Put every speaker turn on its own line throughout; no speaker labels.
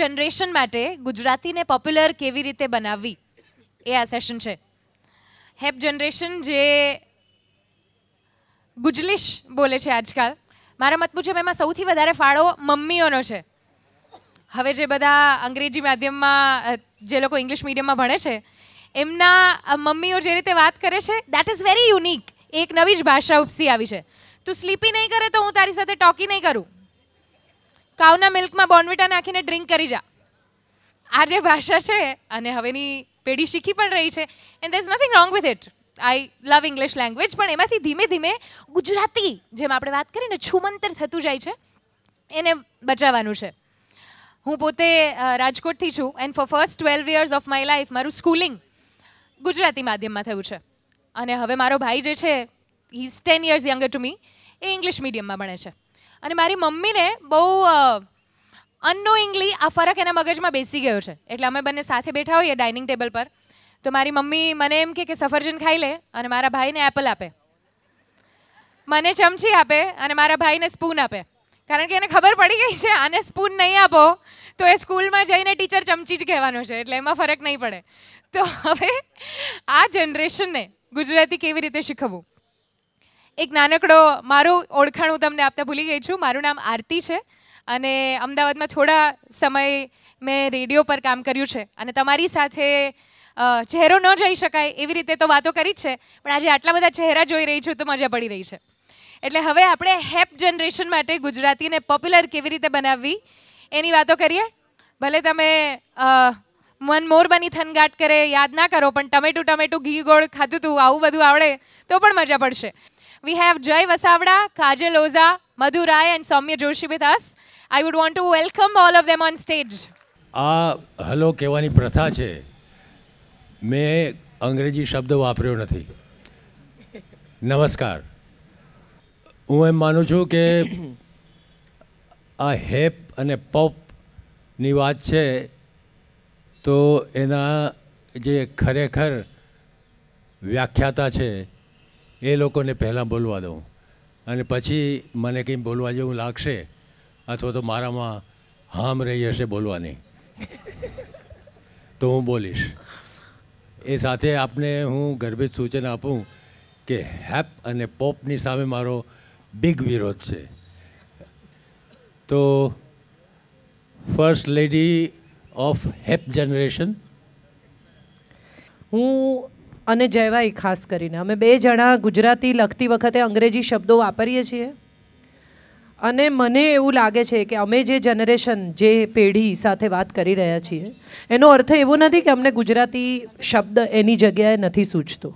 Generation માટે ગુજરાતીને popular કેવી રીતે બનાવવી એ આ સેશન છે. હેપ જનરેશન જે ગુજલિશ બોલે છે આજકાલ. મારા મત મુજબ એમાં સૌથી વધારે ફાળો મમ્મીઓનો છે. હવે જે બધા અંગ્રેજી માધ્યમમાં જે લોકો ઇંગ્લિશ મીડિયમમાં ભણે છે, એમના મમ્મીઓ જે રીતે વાત કરે છે દેટ ઇઝ વેરી યુનિક એક નવી જ ભાષા ઉપસી આવી છે. તું સ્લીપી નહીં કરે તો હું તારી સાથે ટોકી નહીં કરું. કાવના મિલ્કમાં બોર્નવિટા નાખીને ડ્રિંક કરી જા. આ જે ભાષા છે અને હવેની પેઢી શીખી પણ રહી છે and there is nothing wrong with it I love English language પણ એમાંથી ધીમે ધીમે ગુજરાતી જેમ આપણે વાત કરીએ ને, છુમંતર થતું જાય છે, એને બચાવવાનું છે. હું પોતે રાજકોટથી છું and for first twelve years of my life મારું સ્કૂલિંગ ગુજરાતી માધ્યમમાં થયું છે. અને હવે મારો ભાઈ જે છે he is ten years younger to me A English મીડિયમમાં ભણે છે. અને મારી મમ્મીને બહુ અનનોઈંગલી આ ફરક એના મગજમાં બેસી ગયો છે. એટલે અમે બંને સાથે બેઠા હોઈએ ડાઇનિંગ ટેબલ પર. તો મારી મમ્મી મને એમ કે સફરજન ખાઈ લે અને મારા ભાઈને એપલ આપે. મને ચમચી આપે અને મારા ભાઈને સ્પૂન આપે. કારણ કે એને ખબર પડી ગઈ છે, આને સ્પૂન નહીં આપો તો એ સ્કૂલમાં જઈને ટીચર ચમચી જ કહેવાનો છે, એટલે એમાં ફરક નહીં પડે. તો હવે આ જનરેશનને ગુજરાતી કેવી રીતે શીખવવું? એક નાનકડો મારું ઓળખાણ હું તમને આપતા ભૂલી ગઈ છું. મારું નામ આરતી છે અને અમદાવાદમાં થોડા સમય મેં રેડિયો પર કામ કર્યું છે અને તમારી સાથે ચહેરો ન જઈ શકાય એવી રીતે તો વાતો કરી જ છે, પણ આજે આટલા બધા ચહેરા જોઈ રહી છું તો મજા પડી રહી છે. એટલે હવે આપણે હેપ જનરેશન માટે ગુજરાતીને પોપ્યુલર કેવી રીતે બનાવવી એની વાતો કરીએ. ભલે તમે મન મોરબાની થનગાટ કરે, યાદ ના કરો, પણ ટમેટું ટમેટું ઘી ગોળ ખાતું હતું આવું બધું આવડે તો પણ મજા પડશે. We have Jay Vasavada Kajal Ojha Madhu Rai and Saumya Joshi with us. I would want to welcome all of them on stage.
આ હલો કહેવાની પ્રથા છે મેં અંગ્રેજી શબ્દ વાપર્યો નથી નમસ્કાર હું એમ માનું છું કે આ હેપ અને પોપની વાત છે, તો એના જે ખરેખર વ્યાખ્યાતા છે એ લોકોને પહેલાં બોલવા દઉં. અને પછી મને કંઈ બોલવા જેવું લાગશે અથવા તો મારામાં હામ રહી હશે બોલવાની. તો હું બોલીશ. એ સાથે આપને હું ગર્ભિત સૂચન આપું કે હેપ અને પોપની સામે મારો બિગ વિરોધ છે. તો first lady of hep generation
હું અને જયભાઈ ખાસ કરીને. અમે બે જણા ગુજરાતી લખતી વખતે અંગ્રેજી શબ્દો વાપરીએ છીએ. અને મને એવું લાગે છે કે અમે જે જનરેશન જે પેઢી સાથે વાત કરી રહ્યા છીએ, એનો અર્થ એવો નથી કે અમને ગુજરાતી શબ્દ એની જગ્યાએ નથી સૂચતો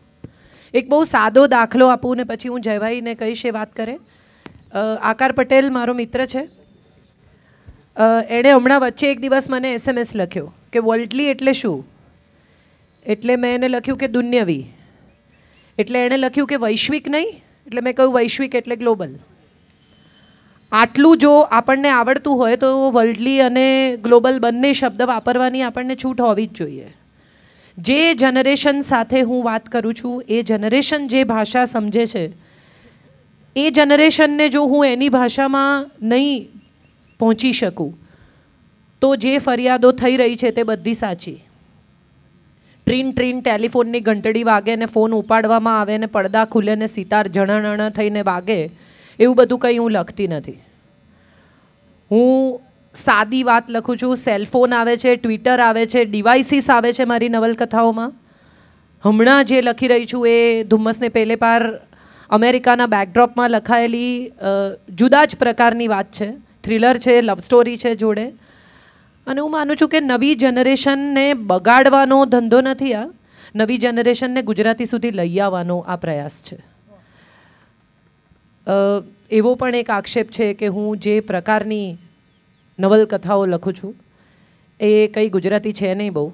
એક બહુ સાદો દાખલો આપું ને પછી હું જયભાઈને કહીશ એ વાત કરે. આકાર પટેલ મારો મિત્ર છે. એણે હમણાં વચ્ચે એક દિવસ મને એસએમએસ લખ્યો કે વર્લ્ડલી એટલે શું? એટલે મેં એને લખ્યું કે દુન્યવી. એટલે એણે લખ્યું કે વૈશ્વિક નહીં, એટલે મેં કહ્યું વૈશ્વિક એટલે ગ્લોબલ. આટલું જો આપણને આવડતું હોય તો વર્લ્ડલી અને ગ્લોબલ બંને શબ્દ વાપરવાની આપણને છૂટ હોવી જ જોઈએ. જે જનરેશન સાથે હું વાત કરું છું, એ જનરેશન જે ભાષા સમજે છે, એ જનરેશનને જો હું એની ભાષામાં નહીં પહોંચી શકું, તો જે ફરિયાદો થઈ રહી છે તે બધી સાચી. ટ્રીન ટ્રીન ટેલિફોનની ઘંટડી વાગે અને ફોન ઉપાડવામાં આવે ને પડદા ખુલે ને સિતાર જણણ થઈને વાગે, એવું બધું કંઈ હું લખતી નથી. હું સાદી વાત લખું છું, સેલફોન આવે છે, ટ્વિટર આવે છે, ડિવાઇસીસ આવે છે મારી નવલકથાઓમાં. હમણાં જે લખી રહી છું એ ધુમ્મસને પહેલે પાર અમેરિકાના બેકડ્રોપમાં લખાયેલી જુદા જ પ્રકારની વાત છે. થ્રિલર છે લવ સ્ટોરી છે જોડે. અને હું માનું છું કે નવી જનરેશનને બગાડવાનો ધંધો નથી આ. નવી જનરેશનને ગુજરાતી સુધી લઈ આવવાનો આ પ્રયાસ છે. એવો પણ એક આક્ષેપ છે કે હું જે પ્રકારની નવલકથાઓ લખું છું, એ કંઈ ગુજરાતી છે નહીં બહુ.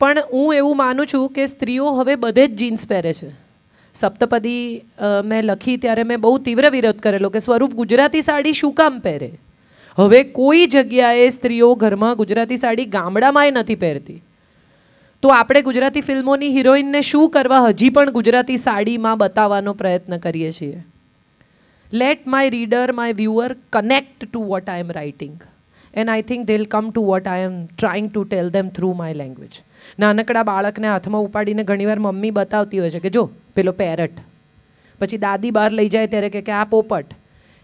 પણ હું એવું માનું છું કે સ્ત્રીઓ હવે બધે જ જીન્સ પહેરે છે. સપ્તપદી મેં લખી ત્યારે મેં બહુ તીવ્ર વિરોધ કરેલો કે સ્વરૂપ ગુજરાતી સાડી શું કામ પહેરે? હવે કોઈ જગ્યાએ સ્ત્રીઓ ઘરમાં ગુજરાતી સાડી ગામડામાંય નથી પહેરતી. તો આપણે ગુજરાતી ફિલ્મોની હિરોઈનને શું કરવા હજી પણ ગુજરાતી સાડીમાં બતાવવાનો પ્રયત્ન કરીએ છીએ? Let my reader my viewer connect to what I am writing and I think they'll come to what I am trying to tell them through my language નાનકડા બાળકને હાથમાં ઉપાડીને ઘણીવાર મમ્મી બતાવતી હોય છે કે જો, પેલો પેરટ. પછી દાદી બહાર લઈ જાય ત્યારે કે આ પોપટ.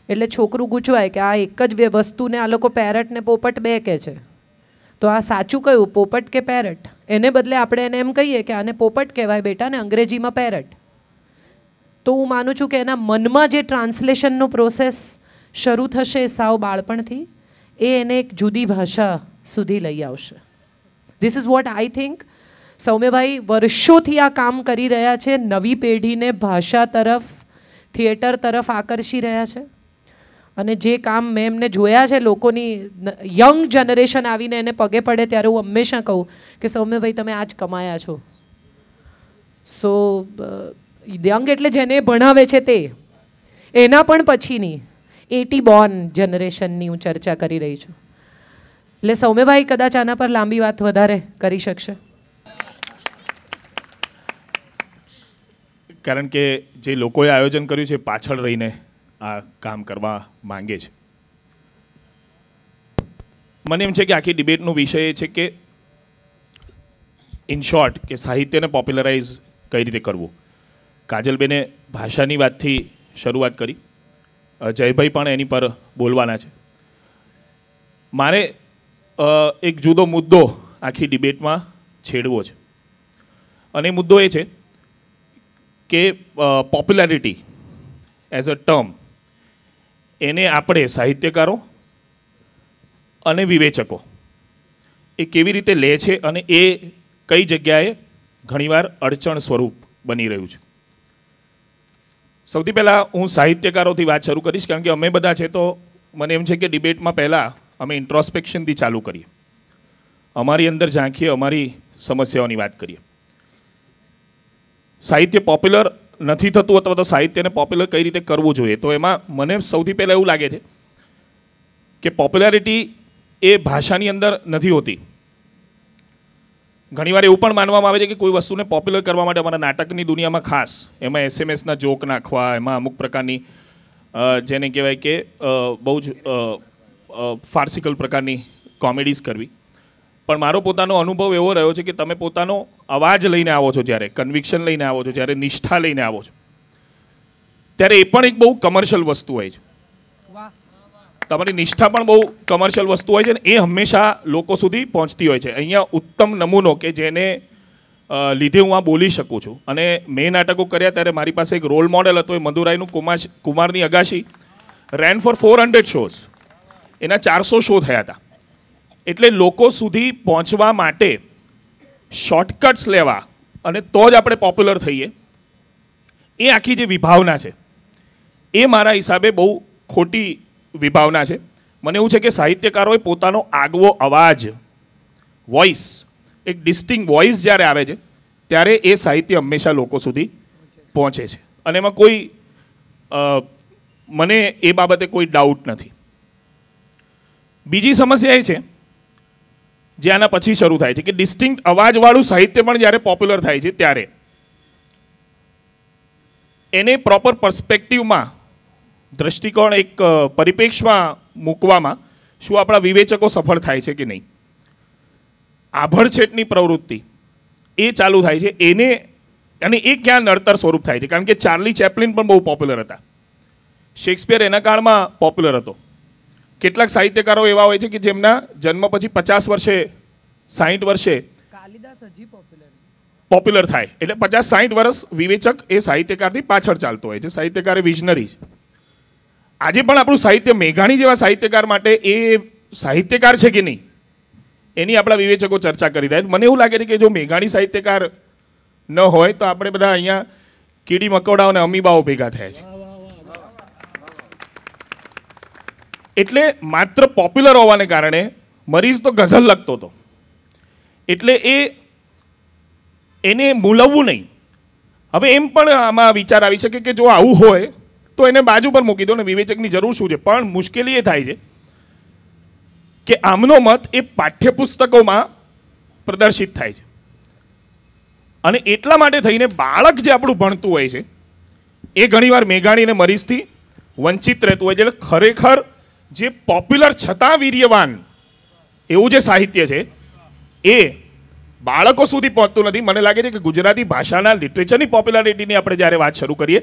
એટલે છોકરું ગૂંચવાય કે આ એક જ વસ્તુને આ લોકો પેરટ ને પોપટ બે કહે છે. તો આ સાચું કયું? પોપટ કે પેરટ? એને બદલે આપણે એને એમ કહીએ કે આને પોપટ કહેવાય બેટા ને અંગ્રેજીમાં પેરટ. તો હું માનું છું કે એના મનમાં જે ટ્રાન્સલેશનનો પ્રોસેસ શરૂ થશે સાવ બાળપણથી, એ એને એક જુદી ભાષા સુધી લઈ આવશે. This is what I think સૌમ્યભાઈ, વર્ષોથી આ કામ કરી રહ્યા છે, નવી પેઢીને ભાષા તરફ, થિયેટર તરફ આકર્ષી રહ્યા છે. અને જે કામ મેં એમને જોયા છે, લોકોની યંગ જનરેશન આવીને એને પગે પડે ત્યારે હું હંમેશા કહું કે સૌમ્યભાઈ, તમે આ જ કમાયા છો. સો યંગ એટલે જેને ભણાવે છે તે. એના પણ પછીની એટી બોર્ન જનરેશનની હું ચર્ચા કરી રહી છું. એટલે સૌમ્યભાઈ કદાચ આના પર લાંબી વાત વધારે કરી શકશે.
કારણ કે જે લોકોએ આયોજન કર્યું છે, પાછળ રહીને આ કામ કરવા માંગે છે. મને એમ છે કે આખી ડિબેટનો વિષય એ છે કે ઇન શોર્ટ કે સાહિત્યને પોપ્યુલરાઇઝ કઈ રીતે કરવું? કાજલબેને ભાષાની વાતથી શરૂઆત કરી. જયભાઈ પણ એની પર બોલવાના છે. મારે એક જુદો મુદ્દો આખી ડિબેટમાં છેડવો છે. અને મુદ્દો એ છે કે પોપ્યુલારિટી એઝ અ ટર્મ એને આપણે સાહિત્યકારો અને વિવેચકો, એ કેવી રીતે લે છે અને એ કઈ જગ્યાએ ઘણીવાર અડચણ સ્વરૂપ બની રહ્યું છે. સૌથી પહેલાં હું સાહિત્યકારોથી વાત શરૂ કરીશ, કારણ કે અમે બધા છે તો મને એમ છે કે ડિબેટમાં પહેલાં અમે ઇન્ટ્રોસ્પેક્શનથી ચાલુ કરીએ. અમારી અંદર ઝાંખીએ, અમારી સમસ્યાઓની વાત કરીએ. સાહિત્ય પોપ્યુલર નથી થતું અથવા તો સાહિત્યને પોપ્યુલર કઈ રીતે કરવું જોઈએ? તો એમાં મને સૌથી પહેલાં એવું લાગે છે કે પોપ્યુલારિટી એ ભાષાની અંદર નથી હોતી. ઘણીવાર એવું પણ માનવામાં આવે છે કે કોઈ વસ્તુને પોપ્યુલર કરવા માટે અમારા નાટકની દુનિયામાં ખાસ, એમાં એસએમએસના જોક નાખવા, એમાં અમુક પ્રકારની જેને કહેવાય કે બહુ જ ફાર્સિકલ પ્રકારની કોમેડીઝ કરવી. પણ મારો પોતાનો અનુભવ એવો રહ્યો છે કે તમે પોતાનો અવાજ લઈને આવો છો જ્યારે કન્વિક્શન લઈને આવો છો જ્યારે નિષ્ઠા લઈને આવો છો. ત્યારે એ પણ એક બહુ કમર્શિયલ વસ્તુ હોય છે. તમારી નિષ્ઠા પણ બહુ કમર્શિયલ વસ્તુ હોય છે ને એ હંમેશા લોકો સુધી પહોંચતી હોય છે. અહીંયા ઉત્તમ નમૂનો કે જેને લીધે હું આ બોલી શકું છું. અને મેં નાટકો કર્યા ત્યારે મારી પાસે એક રોલ મોડેલ હતો એ મધુરાઈનું કુમાર કુમારની અગાશી. Ran for four hundred shows એના ચારસો શો થયા હતા. એટલે લોકો સુધી પહોંચવા માટે શોર્ટકટ્સ લેવા અને તો જ આપણે પોપ્યુલર થઈએ. એ આખી જે વિભાવના છે, એ મારા હિસાબે બહુ ખોટી વિભાવના છે. મને એવું છે કે સાહિત્યકારોએ પોતાનો આગવો અવાજ વોઇસ એક ડિસ્ટિંગ વોઇસ જ્યારે આવે છે, ત્યારે એ સાહિત્ય હંમેશા લોકો સુધી પહોંચે છે. અને એમાં કોઈ મને એ બાબતે કોઈ ડાઉટ નથી. બીજી સમસ્યા એ છે જે આના પછી શરૂ થાય છે કે ડિસ્ટિંક્ટ અવાજવાળું સાહિત્ય પણ જ્યારે પોપ્યુલર થાય છે ત્યારે. એને પ્રોપર પર્સપેક્ટિવમાં દ્રષ્ટિકોણ એક પરિપ્રેક્ષમાં મૂકવામાં શું આપણા વિવેચકો સફળ થાય છે કે નહીં. આભરછેટની પ્રવૃત્તિ, એ ચાલુ થાય છે. એને, અને એ ક્યાં નડતર સ્વરૂપ થાય છે? કારણ કે ચાર્લી ચેપલિન પણ બહુ પોપ્યુલર હતા. શેક્સપિયર એના કાળમાં પોપ્યુલર હતો. કેટલાક સાહિત્યકારો એવા હોય છે કે જેમના જન્મ પછી પચાસ વર્ષે સાહીઠ વર્ષે
પોપ્યુલર
થાય. એટલે પચાસ સાહીઠ વર્ષ વિવેચક એ સાહિત્યકારથી પાછળ ચાલતો હોય છે. સાહિત્યકાર એ વિઝનરી છે. આજે પણ આપણું સાહિત્ય મેઘાણી જેવા સાહિત્યકાર માટે એ સાહિત્યકાર છે કે નહીં? એની આપણા વિવેચકો ચર્ચા કરી રહ્યા છે. મને એવું લાગે છે કે જો મેઘાણી સાહિત્યકાર ન હોય તો આપણે બધા અહીંયા કીડી મકોડાઓ અને અમીબાઓ ભેગા થયા છે. એટલે માત્ર પોપ્યુલર હોવાને કારણે મરીઝ તો ગઝલ લખતો હતો. એટલે એ એને મૂલવવું નહીં. હવે એમ પણ આમાં વિચાર આવી શકે કે જો આવું હોય, તો એને બાજુ પર મૂકી દો ને વિવેચકની જરૂર શું છે? પણ મુશ્કેલી એ થાય છે કે આમનો મત એ પાઠ્યપુસ્તકોમાં પ્રદર્શિત થાય છે. અને એટલા માટે થઈને બાળક જે આપણું ભણતું હોય છે, એ ઘણીવાર મેઘાણી અને મરીઝથી વંચિત રહેતું હોય છે. એટલે ખરેખર જે પોપ્યુલર છતાં વીર્યવાન, એવું જે સાહિત્ય છે, એ બાળકો સુધી પહોંચતું નથી. મને લાગે છે કે ગુજરાતી ભાષાના લિટરેચરની પોપ્યુલારિટીની આપણે જ્યારે વાત શરૂ કરીએ,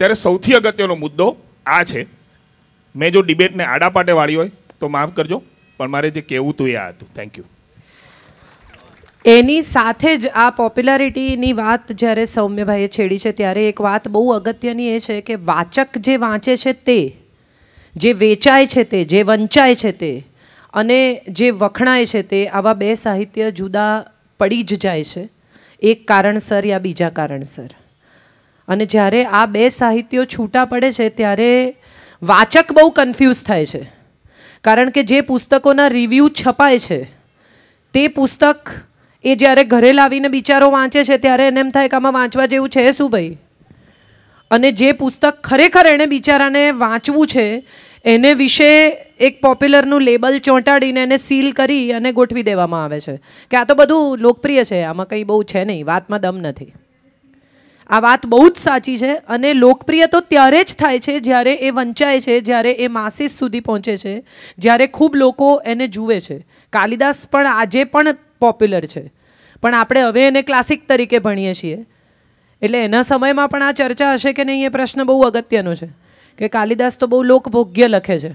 ત્યારે સૌથી અગત્યનો મુદ્દો આ છે. મેં જો ડિબેટને આડા પાટે વાળી હોય, તો માફ કરજો, પણ મારે જે કહેવું હતું એ આ હતું. થેન્ક યુ
એની સાથે જ આ પોપ્યુલારિટીની વાત જ્યારે સૌમ્યભાઈએ છેડી છે, ત્યારે એક વાત બહુ અગત્યની એ છે કે વાચક જે વાંચે છે તે જે વેચાય છે તે, જે વંચાય છે તે, અને જે વખણાય છે તે, આવા બે સાહિત્ય જુદા પડી જ જાય છે. એક કારણસર યા બીજા કારણસર. અને જ્યારે આ બે સાહિત્યો છૂટા પડે છે, ત્યારે વાચક બહુ કન્ફ્યુઝ થાય છે. કારણ કે જે પુસ્તકોના રિવ્યૂ છપાય છે, તે પુસ્તક એ જ્યારે ઘરે લાવીને બિચારો વાંચે છે, ત્યારે એને એમ થાય કે આમાં વાંચવા જેવું છે શું ભાઈ? અને જે પુસ્તક ખરેખર એણે બિચારાને વાંચવું છે એને વિશે એક પોપ્યુલરનું લેબલ ચોંટાડીને એને સીલ કરી અને ગોઠવી દેવામાં આવે છે. કે આ તો બધું લોકપ્રિય છે, આમાં કંઈ બહુ છે નહીં, વાતમાં દમ નથી. આ વાત બહુ જ સાચી છે અને લોકપ્રિય તો ત્યારે જ થાય છે જ્યારે એ વંચાય છે, જ્યારે એ માસિસ સુધી પહોંચે છે, જ્યારે ખૂબ લોકો એને જુએ છે. કાલિદાસ પણ આજે પણ પોપ્યુલર છે. પણ આપણે હવે એને ક્લાસિક તરીકે ભણીએ છીએ. એટલે એના સમયમાં પણ આ ચર્ચા હશે કે નહીં એ પ્રશ્ન બહુ અગત્યનો છે. કે કાલિદાસ તો બહુ લોકભોગ્ય લખે છે.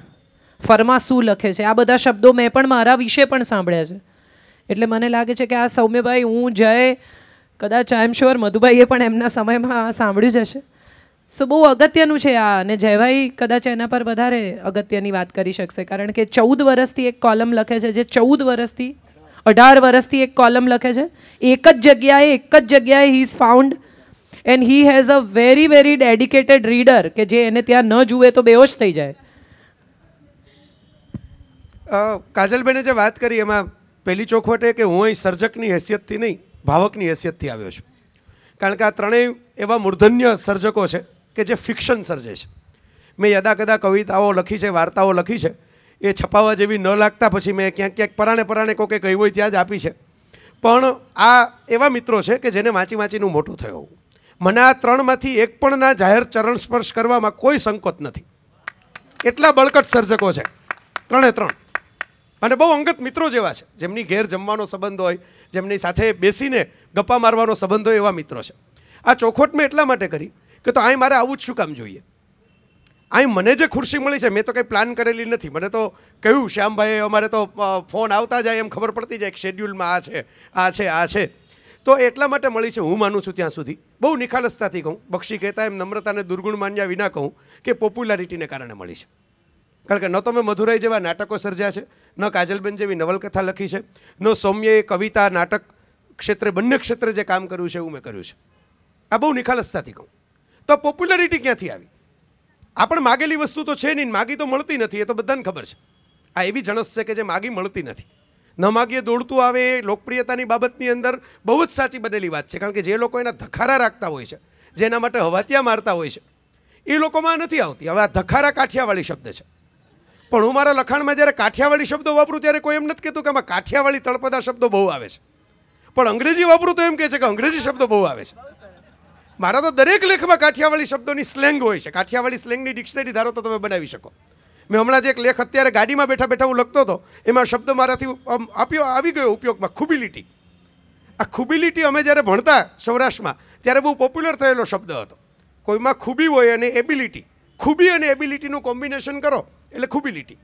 ફરમાસુ લખે છે. આ બધા શબ્દો મેં પણ મારા વિશે પણ સાંભળ્યા છે. એટલે મને લાગે છે કે આ સૌમ્યભાઈ, હું, જય, કદાચ આઈ શ્યોર મધુભાઈએ પણ એમના સમયમાં સાંભળ્યું જ હશે. સો બહુ અગત્યનું છે આ અને જયભાઈ કદાચ એના પર વધારે અગત્યની વાત કરી શકશે. કારણ કે ચૌદ વર્ષથી એક કોલમ લખે છે, જે ચૌદ વર્ષથી, અઢાર વર્ષથી એક કોલમ લખે છે. એક જ જગ્યાએ, એક જ જગ્યાએ he is found and he has a very very dedicated reader કે જે એને ત્યાં ન જુએ તો બેહોશ થઈ જાય.
કાજલબેને જે વાત કરી, એમાં પહેલી ચોખવટ એ કે હું અહીં સર્જકની હેસિયતથી નહીં, ભાવકની હેસિયતથી આવ્યો છું. કારણ કે આ ત્રણેય એવા મૂર્ધન્ય સર્જકો છે કે જે ફિક્શન સર્જે છે. મેં યદા કદા કવિતાઓ લખી છે, વાર્તાઓ લખી છે, એ છપાવા જેવી ન લાગતા પછી મેં ક્યાંક ક્યાંક પરાણે પરાણે કોકે કહ્યું હોય ત્યાં જ આપી છે. પણ આ એવા મિત્રો છે કે જેને વાંચી વાંચીને હું થયું. મને આ ત્રણમાંથી એક પણ ના જાહેર ચરણ સ્પર્શ કરવામાં કોઈ સંકોચ નથી. એટલા બળકટ સર્જકો છે. ત્રણે ત્રણ. અને બહુ અંગત મિત્રો જેવા છે. જેમની ઘેર જમવાનો સંબંધ હોય, જેમની સાથે બેસીને ગપ્પા મારવાનો સંબંધ હોય એવા મિત્રો છે. આ ચોખવટ મેં એટલા માટે કરી કે તો અહીં મારે આવું જ શું કામ જોઈએ? અહીં મને જે ખુરશી મળી છે, મેં તો કંઈ પ્લાન કરેલી નથી. મને તો કહ્યું, શ્યામભાઈ, અમારે તો ફોન આવતા જાય એમ ખબર પડતી જાય કે શેડ્યુલમાં આ છે આ છે આ છે. તો એટલા માટે મળી છે, હું માનું છું ત્યાં સુધી. બહુ નિખાલસતાથી કહું, બક્ષી કહેતા એમ નમ્રતાને દુર્ગુણ માન્યા વિના કહું કે પોપ્યુલારિટીને કારણે મળી છે. કારણ કે ન તો મેં મધુરાઈ જેવા નાટકો સર્જ્યા છે, ન કાજલબેન જેવી નવલકથા લખી છે, ન સૌમ્યએ કવિતા, નાટક ક્ષેત્રે, બંને ક્ષેત્રે જે કામ કર્યું છે એવું મેં કર્યું છે. આ બહુ નિખાલસતાથી કહું. તો પોપ્યુલારિટી ક્યાંથી આવી? આપણે માગેલી વસ્તુ તો છે નહીં, માગી તો મળતી નથી, એ તો બધાને ખબર છે. આ એવી જણસ છે કે જે માગી મળતી નથી. ન દોડતું આવે એ લોકપ્રિયતાની બાબતની અંદર બહુ જ સાચી બનેલી વાત છે. કારણ કે જે લોકો એના ધખારા રાખતા હોય છે, જેના માટે હવાતિયા મારતા હોય છે, એ લોકોમાં નથી આવતી. હવે આ ધખારા કાઠિયાવાળી શબ્દ છે. પણ હું મારા લખાણમાં જ્યારે કાઠિયાવાડી શબ્દો વાપરું ત્યારે કોઈ એમ નથી કહેતું કે આમાં કાઠિયાવાળી તળપદા શબ્દો બહુ આવે છે. પણ અંગ્રેજી વાપરું તો એમ કહે છે કે અંગ્રેજી શબ્દો બહુ આવે છે. મારા તો દરેક લેખમાં કાઠિયાવાડી શબ્દોની સ્લેંગ હોય છે. કાઠિયાવાડી સ્લેંગની ડિક્શનરી ધારો તો તમે બનાવી શકો. મેં હમણાં જ એક લેખ અત્યારે ગાડીમાં બેઠા બેઠા હું લખતો હતો. એમાં શબ્દ મારાથી આપ્યો, આવી ગયો ઉપયોગમાં, ખુબિલિટી. આ ખુબિલિટી અમે જ્યારે ભણતા સૌરાષ્ટ્રમાં, ત્યારે બહુ પોપ્યુલર થયેલો શબ્દ હતો. કોઈમાં ખૂબી હોય અને એબિલિટી. ખૂબી અને એબિલિટીનું કોમ્બિનેશન કરો, એટલે ખુબિલિટી.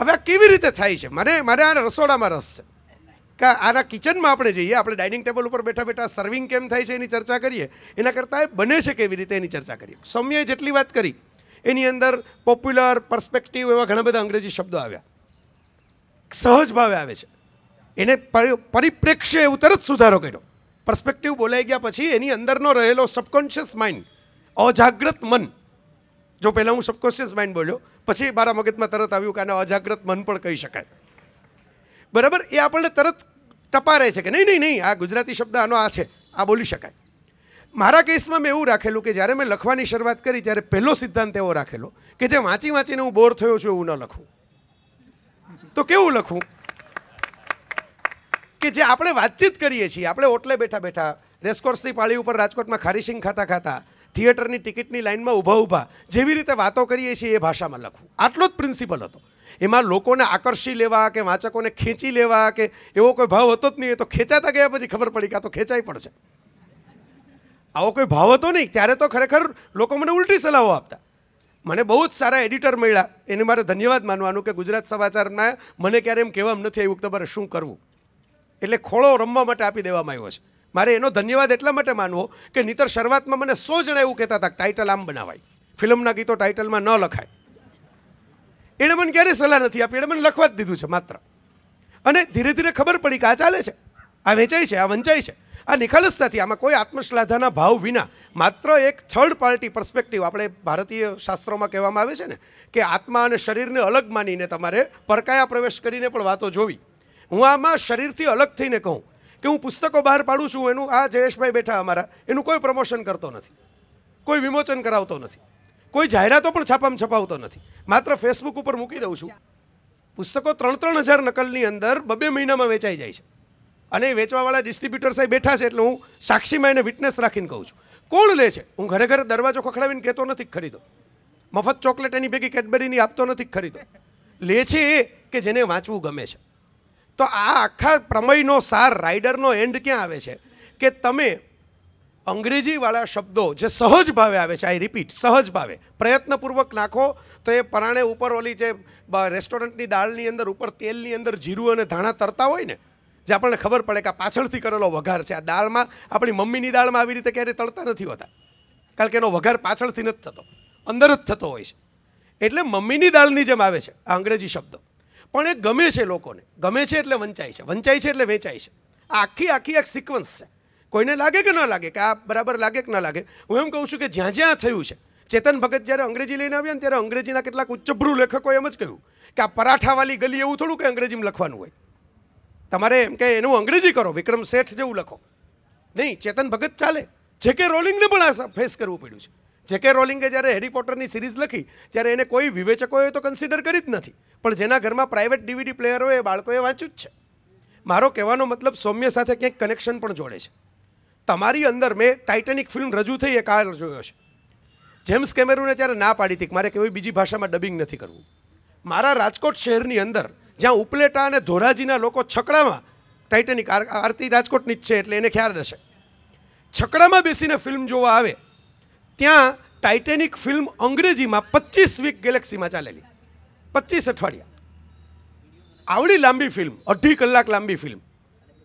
હવે આ કેવી રીતે થાય છે? મને મારે આ રસોડામાં રસ છે. કે આના કિચનમાં આપણે જઈએ, આપણે ડાઇનિંગ ટેબલ ઉપર બેઠા બેઠા સર્વિંગ કેમ થાય છે એની ચર્ચા કરીએ? એના કરતાં બને છે કેવી રીતે એની ચર્ચા કરીએ? સૌમ્યએ જેટલી વાત કરી એની અંદર પોપ્યુલર પર્સપેક્ટિવ એવા ઘણા બધા અંગ્રેજી શબ્દો આવ્યા. સહજ ભાવે આવે છે. એને પરી- પરિપ્રેક્ષ્ય એવું તરત સુધારો કર્યો. પર્સપેક્ટિવ બોલાઈ ગયા પછી એની અંદરનો રહેલો સબકોન્શિયસ માઇન્ડ અજાગ્રત મન. જો પહેલાં હું સબકોન્શિયસ માઇન્ડ બોલ્યો, પછી મારા મગજમાં તરત આવ્યું કે આને અજાગ્રત મન પણ કહી શકાય. બરાબર? એ આપણને તરત ટપારે છે કે નહીં નહીં નહીં, આ ગુજરાતી શબ્દ આનો આ છે, આ બોલી શકાય. મારા કેસમાં મેં એવું રાખેલું કે જ્યારે મેં લખવાની શરૂઆત કરી ત્યારે પહેલો સિદ્ધાંત એવો રાખેલો કે જે વાંચી વાંચીને હું બોર થયો છું એવું ન લખું. તો કેવું લખું? કે જે આપણે વાતચીત કરીએ છીએ, આપણે ઓટલે બેઠા બેઠા, રેસકોર્સની પાળી ઉપર રાજકોટમાં ખારીસિંગ ખાતા ખાતા, થિયેટરની ટિકિટની લાઇનમાં ઊભા ઊભા, જેવી રીતે વાતો કરીએ છીએ એ ભાષામાં લખવું આટલો જ પ્રિન્સિપલ હતો. એમાં લોકોને આકર્ષી લેવા કે વાચકોને ખેંચી લેવા કે એવો કોઈ ભાવ હતો જ નહીં, એ તો ખેંચાતા ગયા પછી ખબર પડી કે આ તો ખેંચાઈ પડશે આવો કોઈ ભાવ હતો નહીં, ત્યારે તો ખરેખર લોકો મને ઉલટી સલાહો આપતા. મને બહુ જ સારા એડિટર મળ્યા. એને મારે ધન્યવાદ માનવાનું કે ગુજરાત સમાચારમાં મને ક્યારે એમ કહેવામાં નથી આવ્યું કે તમારે શું કરવું. એટલે ખોળો રમવા માટે આપી દેવામાં આવ્યો છે. મારે એનો ધન્યવાદ એટલા માટે માનવો કે નહીતર શરૂઆતમાં મને સો જણા એવું કહેતા હતા ટાઇટલ આમ બનાવાય. ફિલ્મના ગીતો ટાઇટલમાં ન લખાય. એણે મને ક્યારેય સલાહ નથી આપી. એણે મને લખવા જ દીધું છે માત્ર. અને ધીરે ધીરે ખબર પડી કે આ ચાલે છે. આ વેચાય છે, આ વંચાય છે. આ નિખાલસતાથી આમાં કોઈ આત્મશ્લાધાના ભાવ વિના, માત્ર એક થર્ડ પાર્ટી પર્સપેક્ટિવ આપણે ભારતીય શાસ્ત્રોમાં કહેવામાં આવે છે ને, કે આત્મા અને શરીરને અલગ માનીને તમારે પરકાયા પ્રવેશ કરીને પણ વાતો જોવી. હું આમાં શરીરથી અલગ થઈને કહું કે હું પુસ્તકો બહાર પાડું છું, એનું આ જયેશભાઈ બેઠા અમારા, એનું કોઈ પ્રમોશન કરતો નથી. કોઈ વિમોચન કરાવતો નથી. કોઈ જાહેરાતો પણ છાપામાં છપાવતો નથી. માત્ર ફેસબુક ઉપર મૂકી દઉં છું. પુસ્તકો ત્રણ ત્રણ હજાર નકલની અંદર બબે મહિનામાં વેચાઈ જાય છે. અને વેચવાવાળા ડિસ્ટ્રીબ્યુટર સાહેબ બેઠા છે એટલે હું સાક્ષીમાં એને વિટનેસ રાખીને કહું છું. કોણ લે છે? હું ઘરે ઘરે દરવાજો ખખડાવીને કહેતો નથી ખરીદો. મફત ચોકલેટ એની ભેગી કેડબરીની આપતો નથી ખરીદો. લે છે એ કે જેને વાંચવું ગમે છે. તો આ આખા પ્રમયનો સાર રાઇડરનો એન્ડ ક્યાં આવે છે? કે તમે અંગ્રેજીવાળા શબ્દો જે સહજ ભાવે આવે છે આઈ રિપીટ સહજ ભાવે, પ્રયત્નપૂર્વક નાખો, તો એ પરાણે ઉપર ઓલી જે રેસ્ટોરન્ટની દાળની અંદર ઉપર તેલની અંદર જીરું અને ધાણા તરતા હોય ને જે આપણને ખબર પડે કે આ પાછળથી કરેલો વઘાર છે. આ દાળમાં, આપણી મમ્મીની દાળમાં આવી રીતે ક્યારેય તળતા નથી હોતા. કારણ કે એનો વઘાર પાછળથી નથી થતો. અંદર જ થતો હોય છે. એટલે મમ્મીની દાળની જેમ આવે છે, આ અંગ્રેજી શબ્દ. પણ એ ગમે છે લોકોને. ગમે છે એટલે વંચાય છે. વંચાય છે એટલે વેચાય છે. આ આખી આખી એક સિક્વન્સ છે. કોઈને લાગે કે ન લાગે? કે આ બરાબર લાગે કે ન લાગે? હું એમ કહું છું કે જ્યાં જ્યાં થયું છે. ચેતન ભગત જ્યારે અંગ્રેજી લઈને આવ્યા ને ત્યારે અંગ્રેજીના કેટલાક ઉચ્ચભ્રુ લેખકોએ એમ જ કહ્યું કે આ પરાઠાવાળી ગલી એવું થોડું કે અંગ્રેજીમાં લખવાનું હોય. તમારે એમ કે એનું અંગ્રેજી કરો, વિક્રમ શેઠ જેવું લખો. નહીં, ચેતન ભગત ચાલે. જે કે રોલિંગને પણ આ ફેસ કરવું પડ્યું છે. જે કે રોલિંગે જ્યારે હેરી પોટરની સિરીઝ લખી, ત્યારે એને કોઈ વિવેચકોએ તો કન્સિડર કરી જ નથી. પણ જેના ઘરમાં પ્રાઇવેટ ડીવીડી પ્લેયર એ બાળકોએ વાંચ્યું જ છે. મારો કહેવાનો મતલબ સૌમ્ય સાથે ક્યાંક કનેક્શન પણ જોડે છે. તમારી અંદર મેં ટાઇટેનિક ફિલ્મ રજૂ થઈ, એ કાળ જોયો છે. જેમ્સ કેમેરુને ત્યારે ના પાડી હતી મારે કોઈ બીજી ભાષામાં ડબિંગ નથી કરવું. મારા રાજકોટ શહેરની અંદર જ્યાં ઉપલેટા અને ધોરાજીના લોકો છકડામાં ટાઇટેનિક આર- આરતી રાજકોટની જ છે એટલે એને ખ્યાલ હશે. છકડામાં બેસીને ફિલ્મ જોવા આવે, ત્યાં ટાઇટેનિક ફિલ્મ અંગ્રેજીમાં પચીસ વીક ગેલેક્સીમાં ચાલેલી. પચીસ અઠવાડિયા. આવડી લાંબી ફિલ્મ, અઢી કલાક લાંબી ફિલ્મ.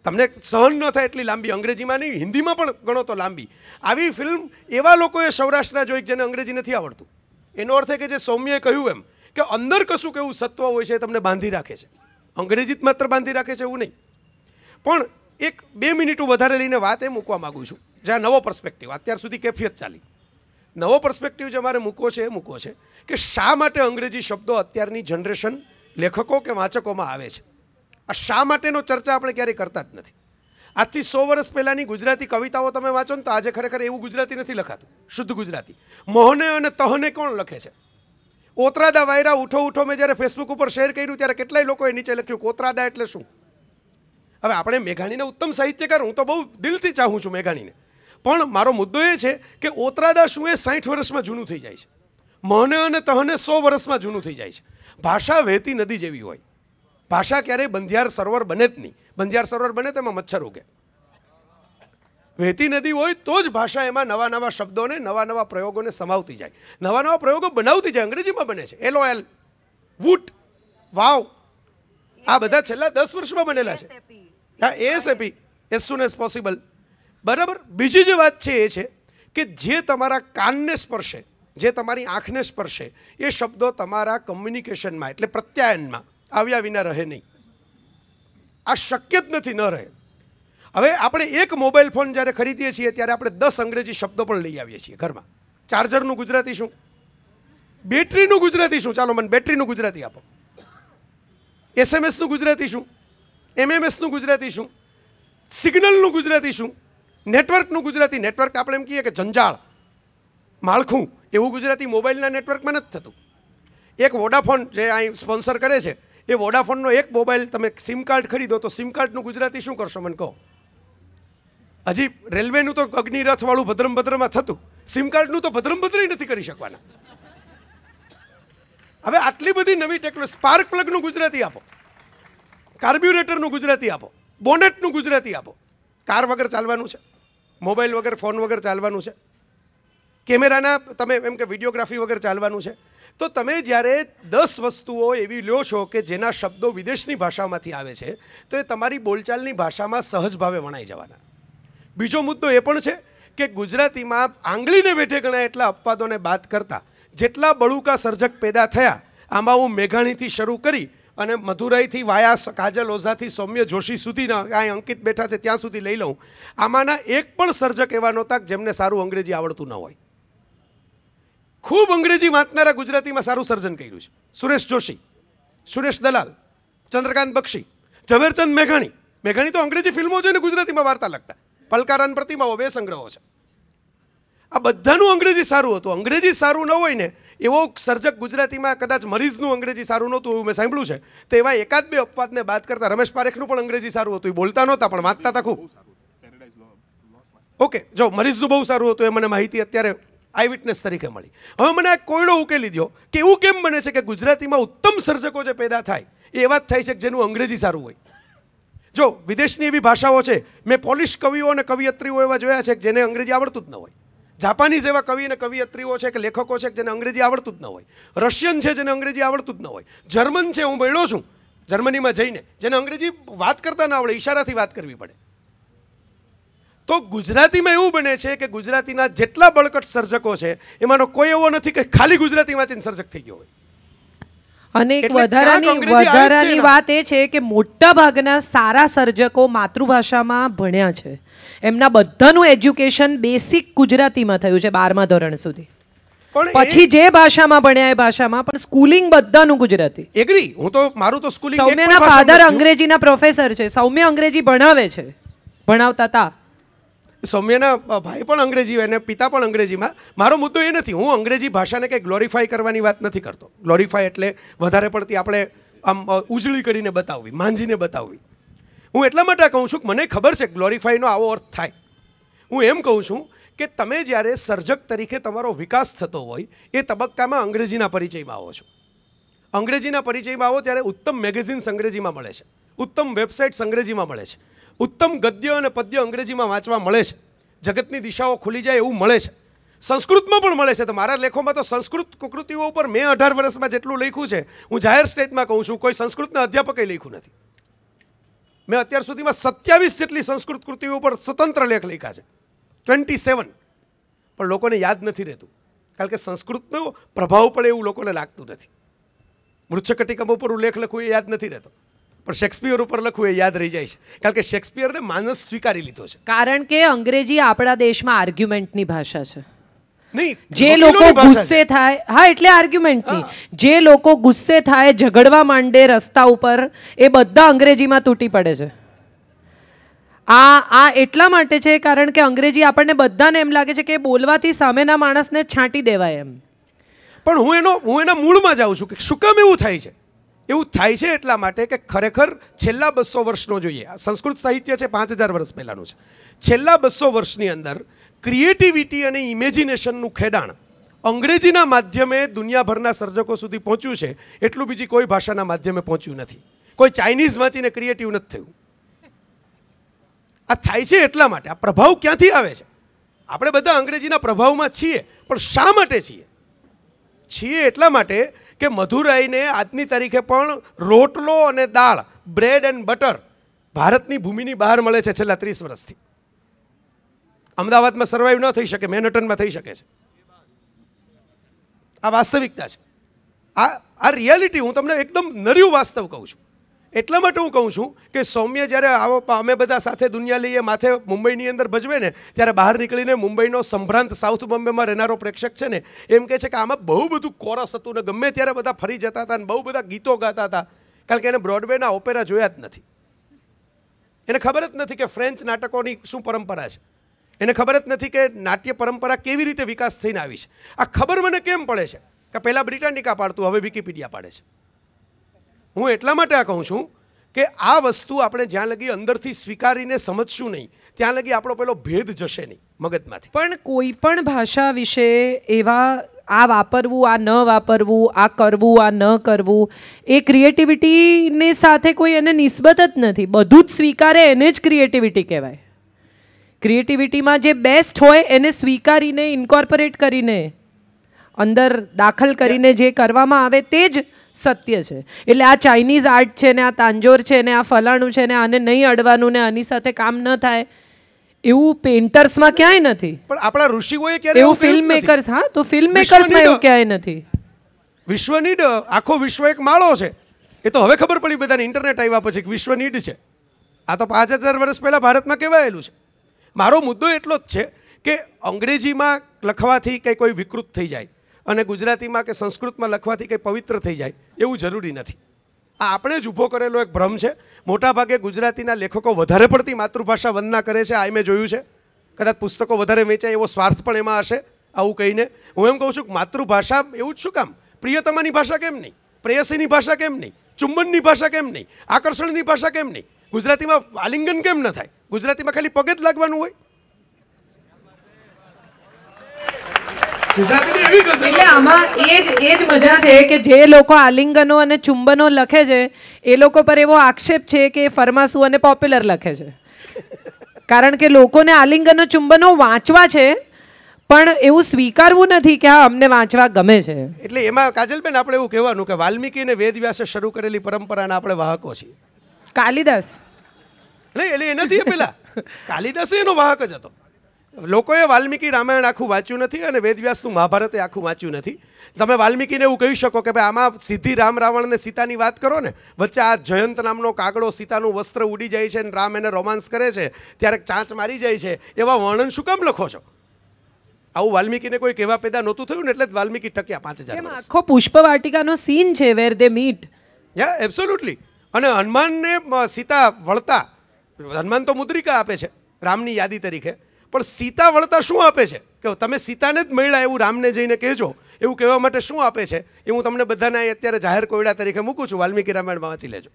તમને સહન ન થાય એટલી લાંબી, અંગ્રેજીમાં નહીં, હિન્દીમાં પણ ગણો તો લાંબી. આવી ફિલ્મ એવા લોકોએ સૌરાષ્ટ્રના જોઈ જેને અંગ્રેજી નથી આવડતું. એનો અર્થ એ કે જે સૌમ્યએ કહ્યું એમ કે અંદર કશું કેવું સત્વ હોય છે તમને બાંધી રાખે છે. અંગ્રેજી જ માત્ર બાંધી રાખે છે એવું નહીં. પણ એક બે મિનિટ વધારે લઈને વાત એ મૂકવા માગું છું. જ્યાં નવો પર્સપેક્ટિવ અત્યાર સુધી કેફિયત ચાલી. નવો પર્સપેક્ટિવ જે મારે મૂકવો છે એ મૂકવો છે કે શા માટે અંગ્રેજી શબ્દો અત્યારની જનરેશન લેખકો કે વાચકોમાં આવે છે? આ શા માટેનો ચર્ચા આપણે ક્યારેય કરતા જ નથી. આજથી સો વર્ષ પહેલાંની ગુજરાતી કવિતાઓ તમે વાંચો ને તો આજે ખરેખર એવું ગુજરાતી નથી લખાતું. શુદ્ધ ગુજરાતી. મોહને અને તહને કોણ લખે છે? ઓતરાદા વાયરા ઉઠો ઉઠો મેં જ્યારે ફેસબુક ઉપર શેર કર્યું ત્યારે કેટલાય લોકોએ નીચે લખ્યું કે ઓતરાદા એટલે શું? હવે આપણે મેઘાણીને ઉત્તમ સાહિત્યકાર, હું તો બહુ દિલથી ચાહું છું મેઘાણીને. પણ મારો મુદ્દો એ છે કે ઓતરાદા શું એ સાઠ વર્ષમાં જૂનું થઈ જાય છે. મહને અને તહને સો વર્ષમાં જૂનું થઈ જાય છે. ભાષા વહેતી નદી જેવી હોય. ભાષા ક્યારેય બંધિયાર સરોવર બને જ નહીં. બંધિયાર સરોવર બને તેમાં મચ્છર ઉગે. વહેતી નદી હોય તો જ ભાષા એમાં નવા નવા શબ્દોને નવા નવા પ્રયોગોને સમાવતી જાય. નવા નવા પ્રયોગો બનાવતી જાય અંગ્રેજીમાં બને છે. L L woot wow. આ બધા છેલ્લા દસ વર્ષમાં બનેલા છે. હા ASAP as soon as possible બરાબર? બીજી જે વાત છે એ છે કે જે તમારા કાનને સ્પર્શે જે તમારી આંખને સ્પર્શે એ શબ્દો તમારા કમ્યુનિકેશનમાં એટલે પ્રત્યાયનમાં આવ્યા વિના રહે નહીં. આ શક્ય જ નથી ન રહે. હવે આપણે એક મોબાઈલ ફોન જ્યારે ખરીદીએ છીએ, ત્યારે આપણે દસ અંગ્રેજી શબ્દો પણ લઈ આવીએ છીએ ઘરમાં. ચાર્જરનું ગુજરાતી શું? બેટરીનું ગુજરાતી શું? ચાલો મને બેટરીનું ગુજરાતી આપો. એસએમએસનું ગુજરાતી શું? એમએમએસનું ગુજરાતી શું? સિગ્નલનું ગુજરાતી શું? નેટવર્કનું ગુજરાતી? નેટવર્ક આપણે એમ કહીએ કે જંજાળ, માળખું, એવું ગુજરાતી મોબાઈલના નેટવર્કમાં નથી થતું. એક વોડાફોન જે અહીં સ્પોન્સર કરે છે, એ વોડાફોનનો એક મોબાઈલ તમે સિમ કાર્ડ ખરીદો તો સિમ કાર્ડનું ગુજરાતી શું કરશો મને કહો? હજી રેલવેનું તો અગ્નિરથવાળું ભદ્રમ ભદ્રમાં થતું. સિમ કાર્ડનું તો ભદ્રમ ભદ્રય નથી કરી શકવાના. હવે આટલી બધી નવી ટેકનોલોજી સ્પાર્ક પ્લગનું ગુજરાતી આપો. કાર્બ્યુરેટરનું ગુજરાતી આપો. બોનેટનું ગુજરાતી આપો. કાર વગર ચાલવાનું છે. મોબાઈલ વગર, ફોન વગર ચાલવાનું છે. કેમેરાના તમે એમ કે વિડીયોગ્રાફી વગર ચાલવાનું છે. તો તમે જ્યારે દસ વસ્તુઓ એવી લ્યો છો કે જેના શબ્દો વિદેશની ભાષામાંથી આવે છે, તો એ તમારી બોલચાલની ભાષામાં સહજ ભાવે વણાઈ જવાના. બીજો મુદ્દો એ પણ છે કે ગુજરાતીમાં આંગળીને વેઠે ગણાય એટલા અપવાદોને બાદ કરતા જેટલા બળુકા સર્જક પેદા થયા, આમાં હું મેઘાણીથી શરૂ કરી અને મધુરાઈથી વાયા કાજલ ઓઝાથી સૌમ્ય જોશી સુધીના કાંઈ અંકિત બેઠા છે ત્યાં સુધી લઈ લઉં. આમાંના એક પણ સર્જક એવા નહોતા જેમને સારું અંગ્રેજી આવડતું ન હોય. ખૂબ અંગ્રેજી વાંચનારા ગુજરાતીમાં સારું સર્જન કર્યું છે. સુરેશ જોશી, સુરેશ દલાલ, ચંદ્રકાંત બક્ષી, ઝવેરચંદ મેઘાણી. મેઘાણી તો અંગ્રેજી ફિલ્મો જોઈને ગુજરાતીમાં વાર્તા લખતા. પલકારાન પ્રતિમાઓ બે સંગ્રહો છે. આ બધાનું અંગ્રેજી સારું હતું. અંગ્રેજી સારું ન હોય ને, એવો સર્જક ગુજરાતીમાં કદાચ મરીઝનું અંગ્રેજી સારું નહોતું એવું મેં સાંભળ્યું છે. તો એવા એકાદ બે અપવાદને બાદ કરતા રમેશ પારેખનું પણ અંગ્રેજી સારું હતું. એ બોલતા નહોતા, પણ વાંચતા હતા ખૂબ. ઓકે, જો મરીઝનું બહુ સારું હતું એ મને માહિતી અત્યારે આઈ વિટનેસ તરીકે મળી. હવે મને આ કોયડો ઉકેલી દો કે એવું કેમ બને છે કે ગુજરાતીમાં ઉત્તમ સર્જકો જે પેદા થાય, એ એવા જ થાય છે કે જેનું અંગ્રેજી સારું હોય. જો વિદેશની એવી ભાષાઓ છે, મેં પોલિશ કવિઓ અને કવિયત્રીઓ એવા જોયા છે કે જેને અંગ્રેજી આવડતું જ ન હોય. જાપાનીઝ એવા કવિ અને કવિયત્રીઓ છે કે લેખકો છે કે જેને અંગ્રેજી આવડતું જ ન હોય. રશિયન છે જેને અંગ્રેજી આવડતું જ ન હોય. જર્મન છે હું ભણ્યો છું, જર્મનીમાં જઈને, જેને અંગ્રેજી વાત કરતા ના આવડે, ઈશારાથી વાત કરવી પડે. તો ગુજરાતીમાં એવું બને છે કે ગુજરાતીના જેટલા બળકટ સર્જકો છે, એમાંનો કોઈ એવો નથી કે ખાલી ગુજરાતી વાંચીને સર્જક થઈ ગયો હોય.
અને એક વધારાની વધારાની વાત એ છે કે મોટા ભાગના સારા સર્જકો માતૃભાષામાં ભણ્યા છે. એમના બધાનું એજ્યુકેશન બેસિક ગુજરાતીમાં થયું છે બારમા ધોરણ સુધી. પછી જે ભાષામાં ભણ્યા એ ભાષામાં પણ સ્કૂલિંગ બધાનું ગુજરાતી.
એગ્રી હું તો મારું તો સ્કૂલિંગ
સૌમ્યના ફાધર અંગ્રેજીના પ્રોફેસર છે. સૌમ્ય અંગ્રેજી ભણાવે છે. ભણાવતા હતા
સૌમ્યના ભાઈ પણ અંગ્રેજી અને પિતા પણ અંગ્રેજીમાં. મારો મુદ્દો એ નથી, હું અંગ્રેજી ભાષાને કંઈ ગ્લોરીફાય કરવાની વાત નથી કરતો. ગ્લોરીફાય એટલે વધારે પડતી આપણે આમ ઉજળી કરીને બતાવવી, માંજીને બતાવવી. હું એટલા માટે કહું છું કે મને ખબર છે ગ્લોરીફાઈનો આવો અર્થ થાય. હું એમ કહું છું કે તમે જ્યારે સર્જક તરીકે તમારો વિકાસ થતો હોય, એ તબક્કામાં અંગ્રેજીના પરિચયમાં આવો છો. અંગ્રેજીના પરિચયમાં આવો ત્યારે ઉત્તમ મેગેઝિન્સ અંગ્રેજીમાં મળે છે. ઉત્તમ વેબસાઇટ્સ અંગ્રેજીમાં મળે છે. ઉત્તમ ગદ્ય અને પદ્ય અંગ્રેજીમાં વાંચવા મળે છે. જગતની દિશાઓ ખુલી જાય એવું મળે છે. સંસ્કૃતમાં પણ મળે છે. તો મારા લેખોમાં તો સંસ્કૃત કૃતિઓ ઉપર મેં અઢાર વર્ષમાં જેટલું લખ્યું છે, હું જાહેર સ્ટેજમાં કહું છું, કોઈ સંસ્કૃતના અધ્યાપકે લખ્યું નથી. મેં અત્યાર સુધીમાં સત્યાવીસ જેટલી સંસ્કૃત કૃતિઓ ઉપર સ્વતંત્ર લેખ લખ્યા છે. ટ્વેન્ટી સેવન પણ લોકોને યાદ નથી રહેતું. કારણ કે સંસ્કૃતનો પ્રભાવ પડે એવું લોકોને લાગતું નથી. મૃચ્છકટિકમ ઉપર હું લેખ લખું એ યાદ નથી રહેતો. પણ શેક્સપિયર ઉપર લખું એ યાદ રહી જાય છે. કારણ કે શેક્સપિયરને માનસ સ્વીકારી લીધો છે.
કારણ કે અંગ્રેજી આપણા દેશમાં આર્ગ્યુમેન્ટની ભાષા છે. જે લોકો ગુસ્સે થાય હા એટલે આર્ગ્યુમેન્ટની. જે લોકો ગુસ્સે થાય ઝઘડવા માંડે રસ્તા ઉપર એ બધા અંગ્રેજીમાં તૂટી પડે છે. આ આ એટલા માટે છે કારણ કે અંગ્રેજી આપણને બધાને એમ લાગે છે કે બોલવાથી સામેના માણસને છાંટી દેવાય એમ.
પણ હું એનો હું એના મૂળમાં જાઉં છું કે શું કામ એવું થાય છે? એવું થાય છે એટલા માટે કે ખરેખર છેલ્લા બસો વર્ષનો જોઈએ. સંસ્કૃત સાહિત્ય છે પાંચ હજાર વર્ષ પહેલાંનું છે. છેલ્લા બસો વર્ષની અંદર ક્રિએટિવિટી અને ઇમેજિનેશનનું ખેડાણ અંગ્રેજીના માધ્યમે દુનિયાભરના સર્જકો સુધી પહોંચ્યું છે, એટલું બીજી કોઈ ભાષાના માધ્યમે પહોંચ્યું નથી. કોઈ ચાઇનીઝ વાંચીને ક્રિએટિવ નથી થયું. આ થાય છે એટલા માટે. આ પ્રભાવ ક્યાંથી આવે છે? આપણે બધા અંગ્રેજીના પ્રભાવમાં છીએ, પણ શા માટે છીએ? છીએ એટલા માટે કે મધુરાઈને આજની તારીખે પણ રોટલો અને દાળ બ્રેડ એન્ડ બટર ભારતની ભૂમિની બહાર મળે છે છેલ્લા ત્રીસ વર્ષથી. અમદાવાદમાં સર્વાઈવ ન થઈ શકે મેનહટનમાં થઈ શકે છે. આ વાસ્તવિકતા છે. આ આ રિયાલિટી હું તમને એકદમ નર્યું વાસ્તવ કહું છું. એટલા માટે હું કહું છું કે સૌમ્ય જ્યારે આવો અમે બધા સાથે દુનિયા લઈએ, માથે મુંબઈની અંદર ભજવે ને, ત્યારે બહાર નીકળીને મુંબઈનો સંભ્રાંત સાઉથ બોમ્બેમાં રહેનારો પ્રેક્ષક છે ને, એમ કહે છે કે આમાં બહુ બધું કોરસ હતું ને, ગમે ત્યારે બધા ફરી જતા હતા અને બહુ બધા ગીતો ગાતા હતા, કારણ કે એને બ્રોડવેના ઓપેરા જોયા જ નથી. એને ખબર જ નથી કે ફ્રેન્ચ નાટકોની શું પરંપરા છે. એને ખબર જ નથી કે નાટ્ય પરંપરા કેવી રીતે વિકાસ થઈને આવી છે. આ ખબર મને કેમ પડે છે? કે પહેલાં બ્રિટાનિકા પાડતું, હવે વિકિપીડિયા પાડે છે. હું એટલા માટે આ કહું છું કે આ વસ્તુ આપણે જ્યાં લગી અંદરથી સ્વીકારીને સમજશું નહીં, ત્યાં લગી આપણો પેલો ભેદ જશે નહીં, મગજમાંથી.
પણ કોઈ પણ ભાષા વિશે એવા આ વાપરવું, આ ન વાપરવું, આ કરવું, આ ન કરવું, એ ક્રિએટિવિટીને સાથે કોઈ એને નિસ્બત જ નથી. બધું જ સ્વીકારે એને જ ક્રિએટિવિટી કહેવાય. ક્રિએટિવિટીમાં જે બેસ્ટ હોય એને સ્વીકારીને ઇન્કોર્પોરેટ કરીને, અંદર દાખલ કરીને જે કરવામાં આવે તે જ સત્ય છે. એટલે આ ચાઇનીઝ આર્ટ છે ને આ તાંજોર છે ને આ ફલાણું છે ને આને નહીં અડવાનું ને આની સાથે કામ ન થાય એવું પેઇન્ટર્સમાં ક્યાંય નથી.
પણ આપણા ઋષિઓએ ક્યારે
એવું ફિલ્મ મેકર્સ હા તો ફિલ્મ મેકર્સમાં એવું ક્યાંય નથી.
વિશ્વ નીડ આખો વિશ્વ એક માળો છે. એ તો હવે ખબર પડી બધાને ઇન્ટરનેટ આવ્યા પછી કે વિશ્વ નીડ છે. આ તો પાંચ હજાર વર્ષ પહેલાં ભારતમાં કહેવાયેલું છે. મારો મુદ્દો એટલો જ છે કે અંગ્રેજીમાં લખવાથી કંઈ કોઈ વિકૃત થઈ જાય. અને ગુજરાતીમાં કે સંસ્કૃતમાં લખવાથી કંઈ પવિત્ર થઈ જાય, એવું જરૂરી નથી. આ આપણે જ ઊભો કરેલો એક ભ્રમ છે. મોટાભાગે ગુજરાતીના લેખકો વધારે પડતી માતૃભાષા વંદના કરે છે આ મેં જોયું છે. કદાચ પુસ્તકો વધારે વેચાય એવો સ્વાર્થ પણ એમાં હશે, આવું કહીને. હું એમ કહું છું કે માતૃભાષા એવું જ શું કામ? પ્રિયતમાની ભાષા કેમ નહીં? પ્રેયસીની ભાષા કેમ નહીં? ચુંબનની ભાષા કેમ નહીં? આકર્ષણની ભાષા કેમ નહીં? ગુજરાતીમાં આલિંગન કેમ ન થાય? ગુજરાતીમાં ખાલી પગે જ લાગવાનું હોય ગુજરાતીની એવી ગઝલ
એટલે આમાં એ જ એ જ મજા છે કે જે લોકો આલિંગનો અને ચુંબનો લખે છે એ લોકો પર એવો આક્ષેપ છે કે ફરમાસુ અને પોપ્યુલર લખે છે. કારણ કે લોકોને આલિંગનો ચુંબનો વાંચવા છે પણ એવું સ્વીકારવું નથી કે હા અમને વાંચવા ગમે છે.
એટલે એમાં કાજલબેન આપણે એવું કહેવાનું કે વાલ્મીકી અને વેદવ્યાસે શરૂ કરેલી પરંપરાના આપણે વાહકો છીએ.
કાલિદાસ.
નહીં એટલે એ નથી પેલા કાલિદાસ એનો વાહક જ હતો. લોકોએ વાલ્મીકી રામાયણ આખું વાંચ્યું નથી અને વેદવ્યાસનું મહાભારત આખું વાંચ્યું નથી. તમે વાલ્મીકીને એવું કહી શકો કે ભાઈ આમાં સીધી રામ રાવણને સીતાની વાત કરો ને વચ્ચે આ જયંત નામનો કાગડો સીતાનું વસ્ત્ર ઉડી જાય છે અને રામ એને રોમાન્સ કરે છે ત્યારે ચાંચ મારી જાય છે એવા વર્ણન શું કેમ લખો છો? આવું વાલ્મીકીને કોઈ કહેવા પેદા નહોતું થયું ને એટલે જ વાલ્મીકી ટક્યા પાંચ હજાર
એમ આખો પુષ્પ વાટિકાનો સીન છે વેર દે મીટ
યા એબ્સોલ્યુટલી અને હનુમાનને સીતા વળતા હનુમાન તો મુદ્રિકા આપે છે રામની યાદી તરીકે. પણ સીતા વળતા શું આપે છે? કે તમે સીતાને જ મળ્યા એવું રામને જઈને કહેજો. એવું કહેવા માટે શું આપે છે? એ હું તમને બધાને અહીં અત્યારે જાહેર કોયડા તરીકે મૂકું છું. વાલ્મીકી રામાયણમાં વાંચી લેજો.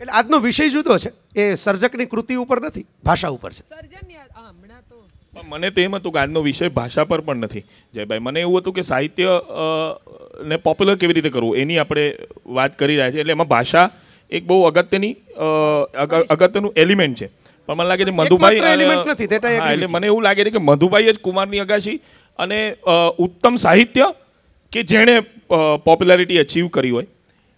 એટલે આજનો વિષય જુદો છે. એ સર્જકની કૃતિ ઉપર નથી ભાષા ઉપર છે.
મને તો એમ હતું કે આજનો વિષય ભાષા પર પણ નથી. જયભાઈ મને એવું હતું કે સાહિત્ય ને પોપ્યુલર કેવી રીતે કરવું એની આપણે વાત કરી રહ્યા છીએ. એટલે એમાં ભાષા એક બહુ અગત્યની અગ- અગત્યનું એલિમેન્ટ છે. પણ મને લાગે છે મધુભાઈ
એલિમેન્ટ નથી,
એટલે મને એવું લાગે છે કે મધુભાઈ જ કુમારની અગાશી અને ઉત્તમ સાહિત્ય કે જેણે પોપ્યુલારિટી અચીવ કરી હોય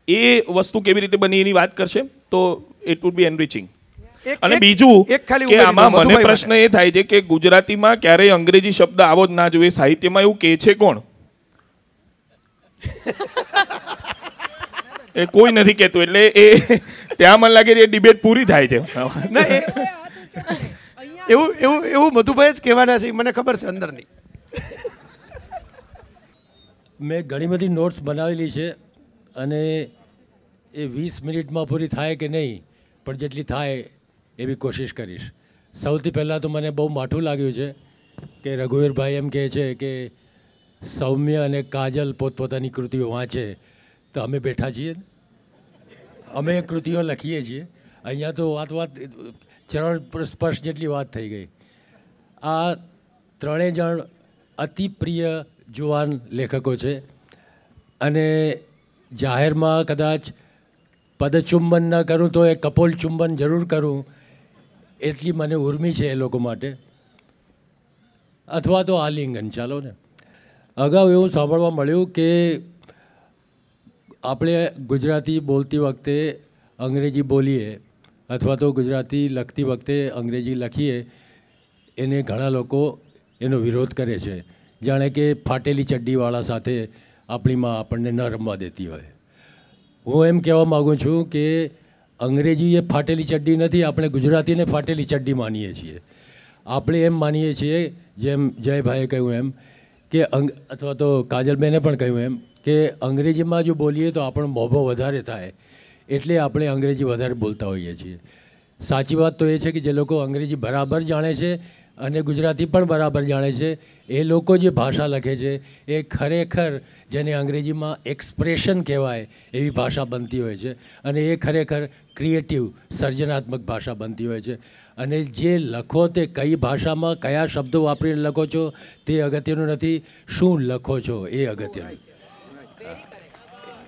એ વસ્તુ કેવી રીતે બની એની વાત કરશે? તો ઇટ વુડ બી એનરીચિંગ અને બીજું કે આમાં મને પ્રશ્ન એ થાય છે કે ગુજરાતીમાં ક્યારેય અંગ્રેજી શબ્દ આવો જ ના જોઈએ સાહિત્યમાં એવું કે છે કોણ? એ કોઈ નથી કહેતું એટલે એ ત્યાં મને લાગે છે ડિબેટ પૂરી થાય છે.
એવું એવું એવું મધુભાઈ જ કહેવાના છે મને ખબર છે અંદરની.
મેં ઘણી બધી નોટ્સ બનાવેલી છે અને એ વીસ મિનિટમાં પૂરી થાય કે નહીં, પણ જેટલી થાય એવી કોશિશ કરીશ. સૌથી પહેલાં તો મને બહુ માઠું લાગ્યું છે કે રઘુવીરભાઈ એમ કહે છે કે સૌમ્ય અને કાજલ પોતપોતાની કૃતિઓ વાંચે, તો અમે બેઠા છીએ અમે કૃતિઓ લખીએ છીએ. અહીંયા તો વાત વાત ચરણ સ્પર્શ જેટલી વાત થઈ ગઈ. આ ત્રણેય જણ અતિ પ્રિય જુવાન લેખકો છે. અને જાહેરમાં કદાચ પદચુંબન ન કરું તો એ કપોલ ચુંબન જરૂર કરું એટલી મને ઉર્મી છે એ લોકો માટે. અથવા તો આલિંગન, ચાલો ને. અગાઉ એવું સાંભળવા મળ્યું કે આપણે ગુજરાતી બોલતી વખતે અંગ્રેજી બોલીએ. અથવા તો ગુજરાતી લખતી વખતે અંગ્રેજી લખીએ, એને ઘણા લોકો એનો વિરોધ કરે છે. જાણે કે ફાટેલી ચડ્ડીવાળા સાથે આપણી માં આપણને ન રમવા દેતી હોય. હું એમ કહેવા માગું છું કે અંગ્રેજી એ ફાટેલી ચડ્ડી નથી, આપણે ગુજરાતીને ફાટેલી ચડ્ડી માનીએ છીએ. આપણે એમ માનીએ છીએ, જેમ જયભાઈએ કહ્યું એમ, કે અંગ, અથવા તો કાજલબેને પણ કહ્યું એમ, કે અંગ્રેજીમાં જો બોલીએ તો આપણો મોભો વધારે થાય. એટલે આપણે અંગ્રેજી વધારે બોલતા હોઈએ છીએ. સાચી વાત તો એ છે કે જે લોકો અંગ્રેજી બરાબર જાણે છે અને ગુજરાતી પણ બરાબર જાણે છે એ લોકો જે ભાષા લખે છે એ ખરેખર જેને અંગ્રેજીમાં એક્સપ્રેશન કહેવાય એવી ભાષા બનતી હોય છે અને એ ખરેખર ક્રિએટિવ સર્જનાત્મક ભાષા બનતી હોય છે. અને જે લખો તે કઈ ભાષામાં કયા શબ્દો વાપરીને લખો છો તે અગત્યનું નથી શું લખો છો એ અગત્યનું.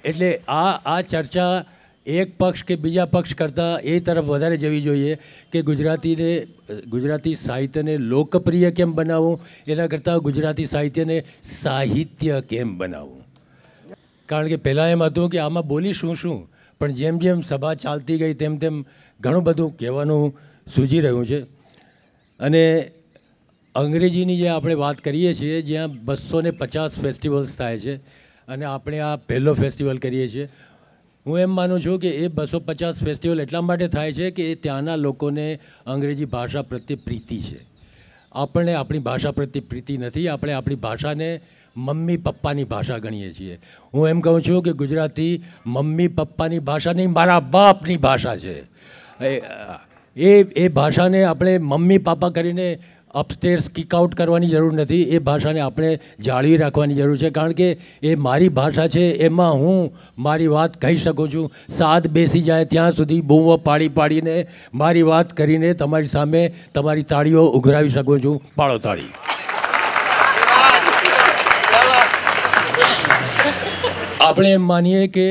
એટલે આ આ ચર્ચા એક પક્ષ કે બીજા પક્ષ કરતાં એ તરફ વધારે જવી જોઈએ કે ગુજરાતીને, ગુજરાતી સાહિત્યને લોકપ્રિય કેમ બનાવવું? એના કરતાં ગુજરાતી સાહિત્યને સાહિત્ય કેમ બનાવવું? કારણ કે પહેલાં એમ હતું કે આમાં બોલી શું શું? પણ જેમ જેમ સભા ચાલતી ગઈ તેમ તેમ ઘણું બધું કહેવાનું સૂજી રહ્યું છે. અને અંગ્રેજીની જે આપણે વાત કરીએ છીએ, જ્યાં બસો પચાસ ફેસ્ટિવલ્સ થાય છે, અને આપણે આ પહેલો ફેસ્ટિવલ કરીએ છીએ હું એમ માનું છું કે એ બસો પચાસ ફેસ્ટિવલ એટલા માટે થાય છે કે એ ત્યાંના લોકોને અંગ્રેજી ભાષા પ્રત્યે પ્રીતિ છે. આપણને આપણી ભાષા પ્રત્યે પ્રીતિ નથી, આપણે આપણી ભાષાને મમ્મી પપ્પાની ભાષા ગણીએ છીએ. હું એમ કહું છું કે ગુજરાતી મમ્મી પપ્પાની ભાષા નહીં મારા બાપની ભાષા છે. એ એ ભાષાને આપણે મમ્મી પાપા કરીને અપસ્ટેર્સ કિક આઉટ કરવાની જરૂર નથી. એ ભાષાને આપણે જાળવી રાખવાની જરૂર છે. કારણ કે એ મારી ભાષા છે એમાં હું મારી વાત કહી શકું છું. સાદ બેસી જાય ત્યાં સુધી બૂમો પાડી પાડીને મારી વાત કરીને તમારી સામે તમારી તાળીઓ ઉઘરાવી શકું છું. પાળો તાળી. આપણે એમ માનીએ કે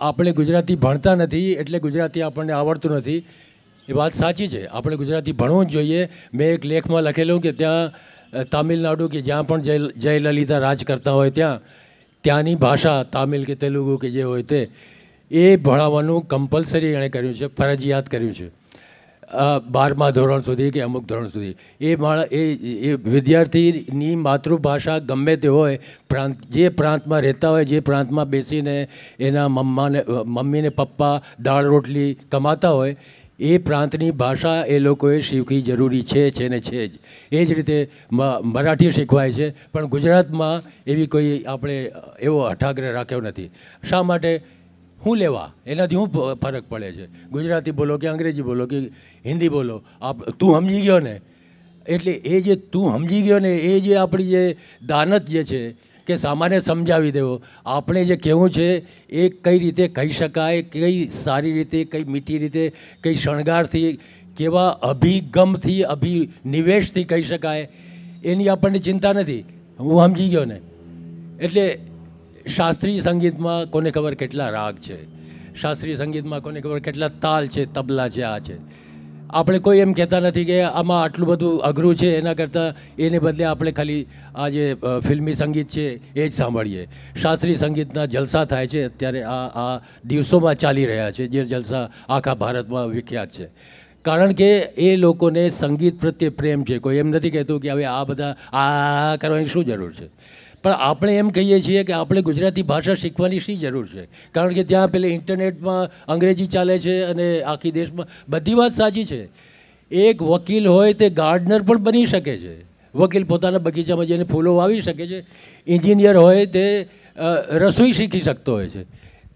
આપણે ગુજરાતી ભણતા નથી એટલે ગુજરાતી આપણને આવડતું નથી. એ વાત સાચી છે. આપણે ગુજરાતી ભણવું જ જોઈએ. મેં એક લેખમાં લખેલું કે ત્યાં તામિલનાડુ કે જ્યાં પણ જય, જયલલિતા રાજ કરતા હોય ત્યાં, ત્યાંની ભાષા તામિલ કે તેલુગુ કે જે હોય તે, એ ભણાવવાનું કમ્પલસરી એણે કર્યું છે, ફરજિયાત કર્યું છે. બારમા ધોરણ સુધી કે અમુક ધોરણ સુધી. એ માણસ, એ એ વિદ્યાર્થીની માતૃભાષા ગમે તે હોય, પ્રાંત, જે પ્રાંતમાં રહેતા હોય, જે પ્રાંતમાં બેસીને એના મમ્માને મમ્મીને પપ્પા દાળ રોટલી કમાતા હોય એ પ્રાંતની ભાષા એ લોકોએ શીખવી જરૂરી છે છે ને છે જ. એ જ રીતે મરાઠી શીખવાય છે, પણ ગુજરાતમાં એવી કોઈ આપણે, એવો હઠાગ્રહ રાખ્યો નથી. શા માટે? હું લેવા? એનાથી હું ફરક પડે છે. ગુજરાતી બોલો કે અંગ્રેજી બોલો કે હિન્દી બોલો? આપ, તું સમજી ગયો ને? એટલે એ જે તું સમજી ગયો ને, એ જે આપણી જે દાનત જે છે કે સામાન્ય સમજાવી દેવો. આપણે જે કહેવું છે, એ કઈ રીતે કહી શકાય, કઈ સારી રીતે, કઈ મીઠી રીતે, કઈ શણગારથી, કેવા અભિગમથી, અભિનિવેશથી કહી શકાય, એની આપણને ચિંતા નથી. હું સમજી ગયો ને. એટલે શાસ્ત્રીય સંગીતમાં કોને ખબર કેટલા રાગ છે? શાસ્ત્રીય સંગીતમાં કોને ખબર કેટલા તાલ છે, તબલા છે, આ છે. આપણે કોઈ એમ કહેતા નથી કે આમાં આટલું બધું અઘરું છે, એના કરતાં એને બદલે આપણે ખાલી આ જે ફિલ્મી સંગીત છે એ જ સાંભળીએ. શાસ્ત્રીય સંગીતના જલસા થાય છે, અત્યારે આ આ દિવસોમાં ચાલી રહ્યા છે, જે જલસા આખા ભારતમાં વિખ્યાત છે. કારણ કે એ લોકોને સંગીત પ્રત્યે પ્રેમ છે, કોઈ એમ નથી કહેતું કે હવે આ બધા આ કરવાની શું જરૂર છે? પણ આપણે એમ કહીએ છીએ કે આપણે ગુજરાતી ભાષા શીખવાની શી જરૂર છે? કારણ કે ત્યાં પેલે ઇન્ટરનેટમાં અંગ્રેજી ચાલે છે અને આખી દેશમાં બધી વાત સાચી છે. એક વકીલ હોય તે ગાર્ડનર પણ બની શકે છે. વકીલ પોતાના બગીચામાં જઈને ફૂલો વાવી શકે છે. એન્જિનિયર હોય તે રસોઈ શીખી શકતો હોય છે.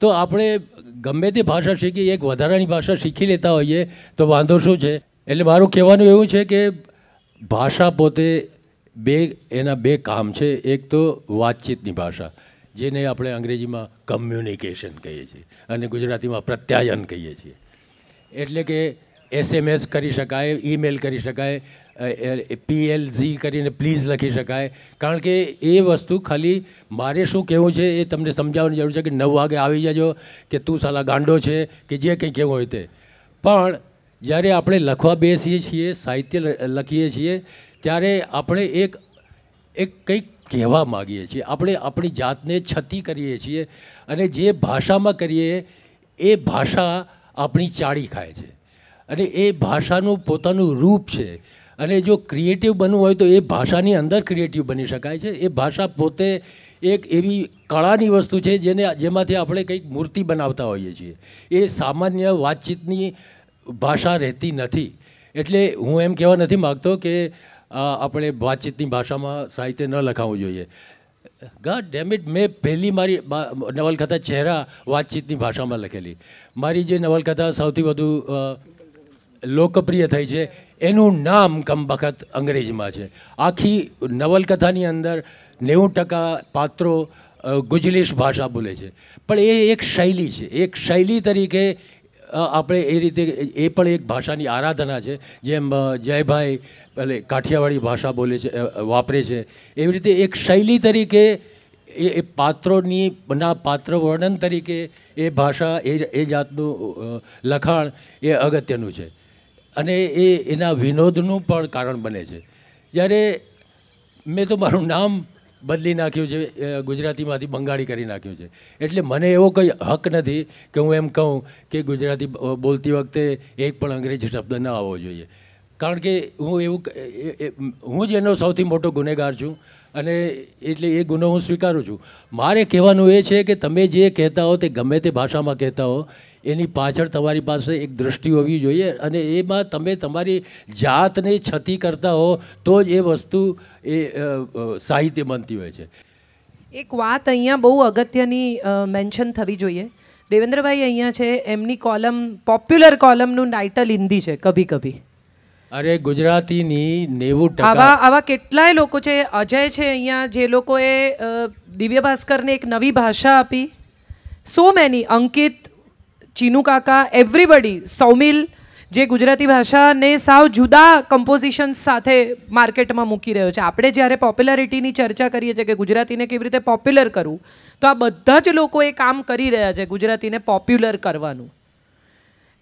તો આપણે ગમે તે ભાષા શીખી, એક વધારાની ભાષા શીખી લેતા હોઈએ તો વાંધો શું છે? એટલે મારું કહેવાનું એવું છે કે ભાષા પોતે બે, એના બે કામ છે. એક તો વાતચીતની ભાષા, જેને આપણે અંગ્રેજીમાં કમ્યુનિકેશન કહીએ છીએ અને ગુજરાતીમાં પ્રત્યાયન કહીએ છીએ. એટલે કે એસએમએસ કરી શકાય ઈમેલ કરી શકાય પીએલઝી કરીને પ્લીઝ લખી શકાય. કારણ કે એ વસ્તુ ખાલી મારે શું કહેવું છે એ તમને સમજાવવાની જરૂર છે કે નવ વાગે આવી જજો, કે તું સાલા ગાંડો છે, કે જે કંઈ કહેવું હોય તે. પણ જ્યારે આપણે લખવા બેસીએ છીએ, સાહિત્ય લખીએ છીએ ત્યારે આપણે એક એક કંઈક કહેવા માગીએ છીએ. આપણે આપણી જાતને છતી કરીએ છીએ અને જે ભાષામાં કરીએ, એ ભાષા આપણી ચાળી ખાય છે. અને એ ભાષાનું પોતાનું રૂપ છે. અને જો ક્રિએટિવ બનવું હોય તો એ ભાષાની અંદર ક્રિએટિવ બની શકાય છે. એ ભાષા પોતે એક એવી કળાની વસ્તુ છે જેને, જેમાંથી આપણે કંઈક મૂર્તિ બનાવતા હોઈએ છીએ. એ સામાન્ય વાતચીતની ભાષા રહેતી નથી. એટલે હું એમ કહેવા નથી માગતો કે આપણે વાતચીતની ભાષામાં સાહિત્ય ન લખાવવું જોઈએ. ગોડ ડેમિટ મેં પહેલી મારી નવલકથા ચહેરા વાતચીતની ભાષામાં લખેલી. મારી જે નવલકથા સૌથી વધુ લોકપ્રિય થઈ છે, એનું નામ કમબખત અંગ્રેજીમાં છે. આખી નવલકથાની અંદર નેવું ટકા પાત્રો ગુજલીશ ભાષા બોલે છે. પણ એ એક શૈલી છે. એક શૈલી તરીકે આપણે એ રીતે એ પણ એક ભાષાની આરાધના છે, જેમ જયભાઈ એટલે કાઠિયાવાડી ભાષા બોલે છે વાપરે છે. એવી રીતે એક શૈલી તરીકે એ પાત્રોની, ના, પાત્ર વર્ણન તરીકે એ ભાષા, એ એ જાતનું લખાણ એ અગત્યનું છે. અને એ, એના વિનોદનું પણ કારણ બને છે. જ્યારે મેં તો મારું નામ બદલી નાખ્યું છે ગુજરાતીમાંથી બંગાળી કરી નાખ્યું છે. એટલે મને એવો કંઈ હક નથી કે હું એમ કહું કે ગુજરાતી બોલતી વખતે એક પણ અંગ્રેજી શબ્દ ન આવવો જોઈએ. કારણ કે હું એવું હું જ એનો સૌથી મોટો ગુનેગાર છું અને એટલે એ ગુનો હું સ્વીકારું છું. મારે કહેવાનું એ છે કે તમે જે કહેતા હો તે ગમે તે ભાષામાં કહેતા હો એની પાછળ તમારી પાસે એક દૃષ્ટિ હોવી જોઈએ અને એમાં તમે તમારી જાતને છતી કરતા હો તો જ એ વસ્તુ એ સાહિત્ય બનતી હોય છે.
એક વાત અહીંયા બહુ અગત્યની મેન્શન થવી જોઈએ. દેવેન્દ્રભાઈ અહીંયા છે એમની કોલમ પોપ્યુલર કોલમનું ટાઇટલ હિન્દી છે કભી કભી.
અરે ગુજરાતીની નેવું
આવા
ટકા
આવા કેટલાય લોકો છે અજય છે અહીંયા જે લોકોએ દિવ્ય ભાસ્કરને એક નવી ભાષા આપી. સો મેની અંકિત ચીનુ કાકા એવરીબડી સૌમિલ, જે ગુજરાતી ભાષાને સાવ જુદા કમ્પોઝિશન્સ સાથે માર્કેટમાં મૂકી રહ્યો છે. આપણે જ્યારે પોપ્યુલારિટીની ચર્ચા કરીએ છીએ કે ગુજરાતીને કેવી રીતે પોપ્યુલર કરવું, તો આ બધા જ લોકો એ કામ કરી રહ્યા છે ગુજરાતીને પોપ્યુલર કરવાનું.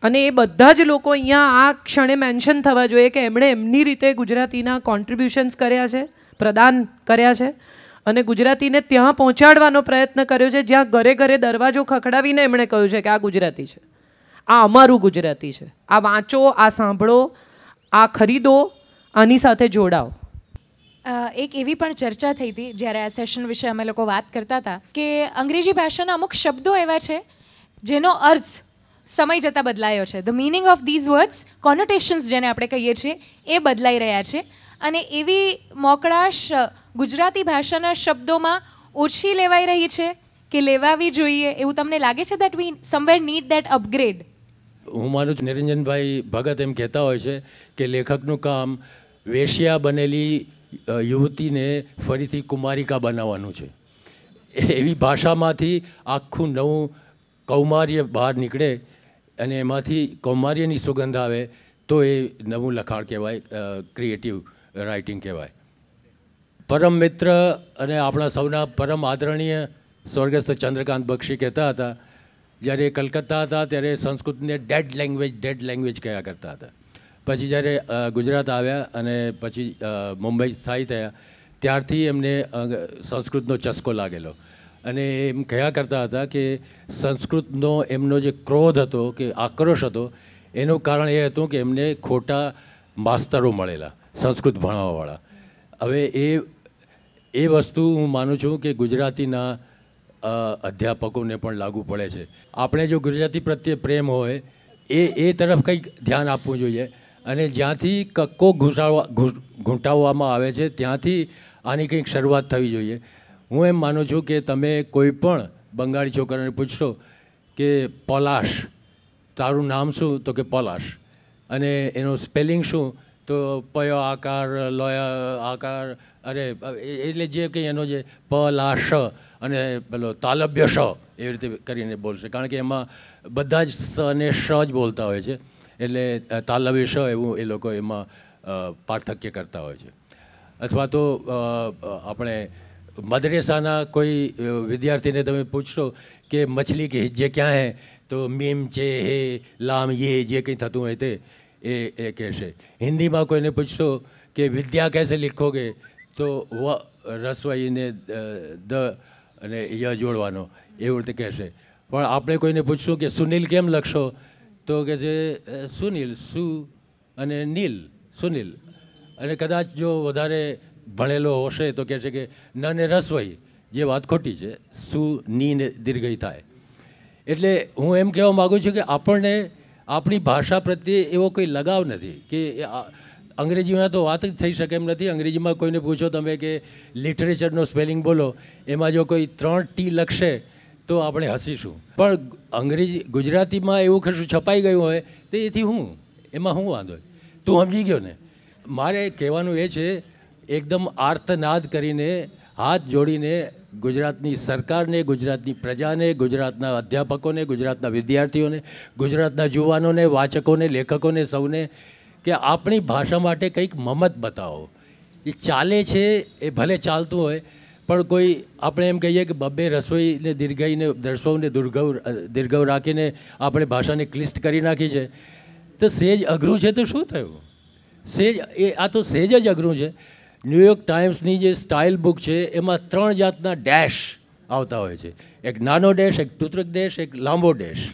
અને એ બધા જ લોકો અહીંયા આ ક્ષણે મેન્શન થવા જોઈએ કે એમણે એમની રીતે ગુજરાતીના કોન્ટ્રીબ્યુશન્સ કર્યા છે, પ્રદાન કર્યા છે. અને ગુજરાતીને ત્યાં પહોંચાડવાનો પ્રયત્ન કર્યો છે, જ્યાં ઘરે ઘરે દરવાજો ખખડાવીને એમણે કહ્યું છે કે આ ગુજરાતી છે. આ અમારું ગુજરાતી છે. આ વાંચો, આ સાંભળો, આ ખરીદો, આની સાથે જોડાઓ.
એક એવી પણ ચર્ચા થઈ હતી જ્યારે આ સેશન વિશે અમે લોકો વાત કરતા હતા કે અંગ્રેજી ભાષાના અમુક શબ્દો એવા છે જેનો અર્થ સમય જતાં બદલાયો છે. The meaning of these words connotations જેને આપણે કહીએ છીએ, એ બદલાઈ રહ્યા છે. અને એવી મોકળાશ ગુજરાતી ભાષાના શબ્દોમાં ઓછી લેવાઈ રહી છે કે લેવાવી જોઈએ? એવું તમને લાગે છે that we somewhere need that upgrade
હું માનું છું નિરંજનભાઈ ભગત એમ કહેતા હોય છે કે લેખકનું કામ વેશ્યા બનેલી યુવતીને ફરીથી કુમારિકા બનાવવાનું છે. એવી ભાષામાંથી આખું નવું કૌમાર્ય બહાર નીકળે અને એમાંથી કૌમાર્યની સુગંધ આવે તો એ નવું લખાણ કહેવાય ક્રિએટિવ રાઇટિંગ કહેવાય. પરમ મિત્ર અને આપણા સૌના પરમ આદરણીય સ્વર્ગસ્થ ચંદ્રકાંત બક્ષી કહેતા હતા. જ્યારે કલકત્તા હતા, ત્યારે સંસ્કૃતને ડેડ લેંગ્વેજ ડેડ લેંગ્વેજ કહ્યા કરતા હતા. પછી જ્યારે ગુજરાત આવ્યા અને પછી મુંબઈ સ્થાયી થયા, ત્યારથી એમને સંસ્કૃતનો ચસ્કો લાગેલો. અને એમ કહ્યા કરતા હતા કે સંસ્કૃતનો એમનો જે ક્રોધ હતો, કે આક્રોશ હતો, એનું કારણ એ હતું કે એમને ખોટા માસ્તરો મળેલા. સંસ્કૃત ભણાવવાવાળા. હવે એ એ વસ્તુ હું માનું છું કે ગુજરાતીના અધ્યાપકોને પણ લાગુ પડે છે. આપણે જો ગુજરાતી પ્રત્યે પ્રેમ હોય, એ એ તરફ કંઈક ધ્યાન આપવું જોઈએ. અને જ્યાંથી કક્કો ઘૂંસાડવા ઘૂં- ઘૂંટાવવામાં આવે છે, ત્યાંથી આની કંઈક શરૂઆત થવી જોઈએ. હું એમ માનું છું કે તમે કોઈ પણ બંગાળી છોકરાને પૂછશો કે પલાશ, તારું નામ શું? તો કે પલાશ. અને એનું સ્પેલિંગ શું? તો પયો આકાર, લોય આકાર, અરે, એટલે જે કંઈ એનો જે પ લા શ અને પેલો તાલબ્ય શ એવી રીતે કરીને બોલશે. કારણ કે એમાં બધા જ સ અને શ જ બોલતા હોય છે. એટલે તાલવ્ય શ એવું એ લોકો એમાં પાર્થક્ય કરતા હોય છે. અથવા તો આપણે મદરેસાના કોઈ વિદ્યાર્થીને તમે પૂછશો કે મછલી કે હિજ્જે ક્યાં હે, તો મીમ ચે હે, લામ, યે, જે કંઈ થતું હોય તે એ એ કહેશે. હિન્દીમાં કોઈને પૂછશો કે વિદ્યા કેસે લીખોગે, તો વ રસવાઈને દ અને ય જોડવાનો, એવું રીતે કહેશે. પણ આપણે કોઈને પૂછશું કે સુનિલ કેમ લખશો? તો કે છે સુનિલ, સુ અને નીલ, સુનિલ. અને કદાચ જો વધારે ભણેલો હશે તો કહે છે કે ન ને રસોઈ જે વાત ખોટી છે, સુ ની ને દીર્ઘઈ થાય. એટલે હું એમ કહેવા માગું છું કે આપણને આપણી ભાષા પ્રત્યે એવો કોઈ લગાવ નથી કે અંગ્રેજીમાં તો વાત જ થઈ શકે એમ નથી. અંગ્રેજીમાં કોઈને પૂછો તમે કે લિટરેચરનો સ્પેલિંગ બોલો, એમાં જો કોઈ ત્રણ ટી લખશે તો આપણે હસીશું. પણ અંગ્રેજી, ગુજરાતીમાં એવું કશું છપાઈ ગયું હોય તો એથી હું? એમાં હું વાંધો? તું સમજી ગયો ને? મારે કહેવાનું એ છે, એકદમ આર્તનાદ કરીને, હાથ જોડીને ગુજરાતની સરકારને, ગુજરાતની પ્રજાને, ગુજરાતના અધ્યાપકોને, ગુજરાતના વિદ્યાર્થીઓને, ગુજરાતના યુવાનોને વાચકોને, લેખકોને, સૌને કે આપણી ભાષા માટે કંઈક મમત બતાવો. એ ચાલે છે, એ ભલે ચાલતું હોય, પણ કોઈ આપણે એમ કહીએ કે બબ્બે રસોઈને દીર્ઘઈને દર્શોને દુર્ઘવ, દીર્ઘવ રાખીને આપણે ભાષાને ક્લિષ્ટ કરી નાખી છે. તો સેજ અઘરું છે તો શું થયું? સેજ, એ આ તો સેજ જ અઘરું છે. ન્યૂયોર્ક ટાઈમ્સની જે સ્ટાઇલ બુક છે, એમાં ત્રણ જાતના ડેશ આવતા હોય છે. એક નાનો ડેશ એક ટૂતરક ડેશ એક લાંબો ડેશ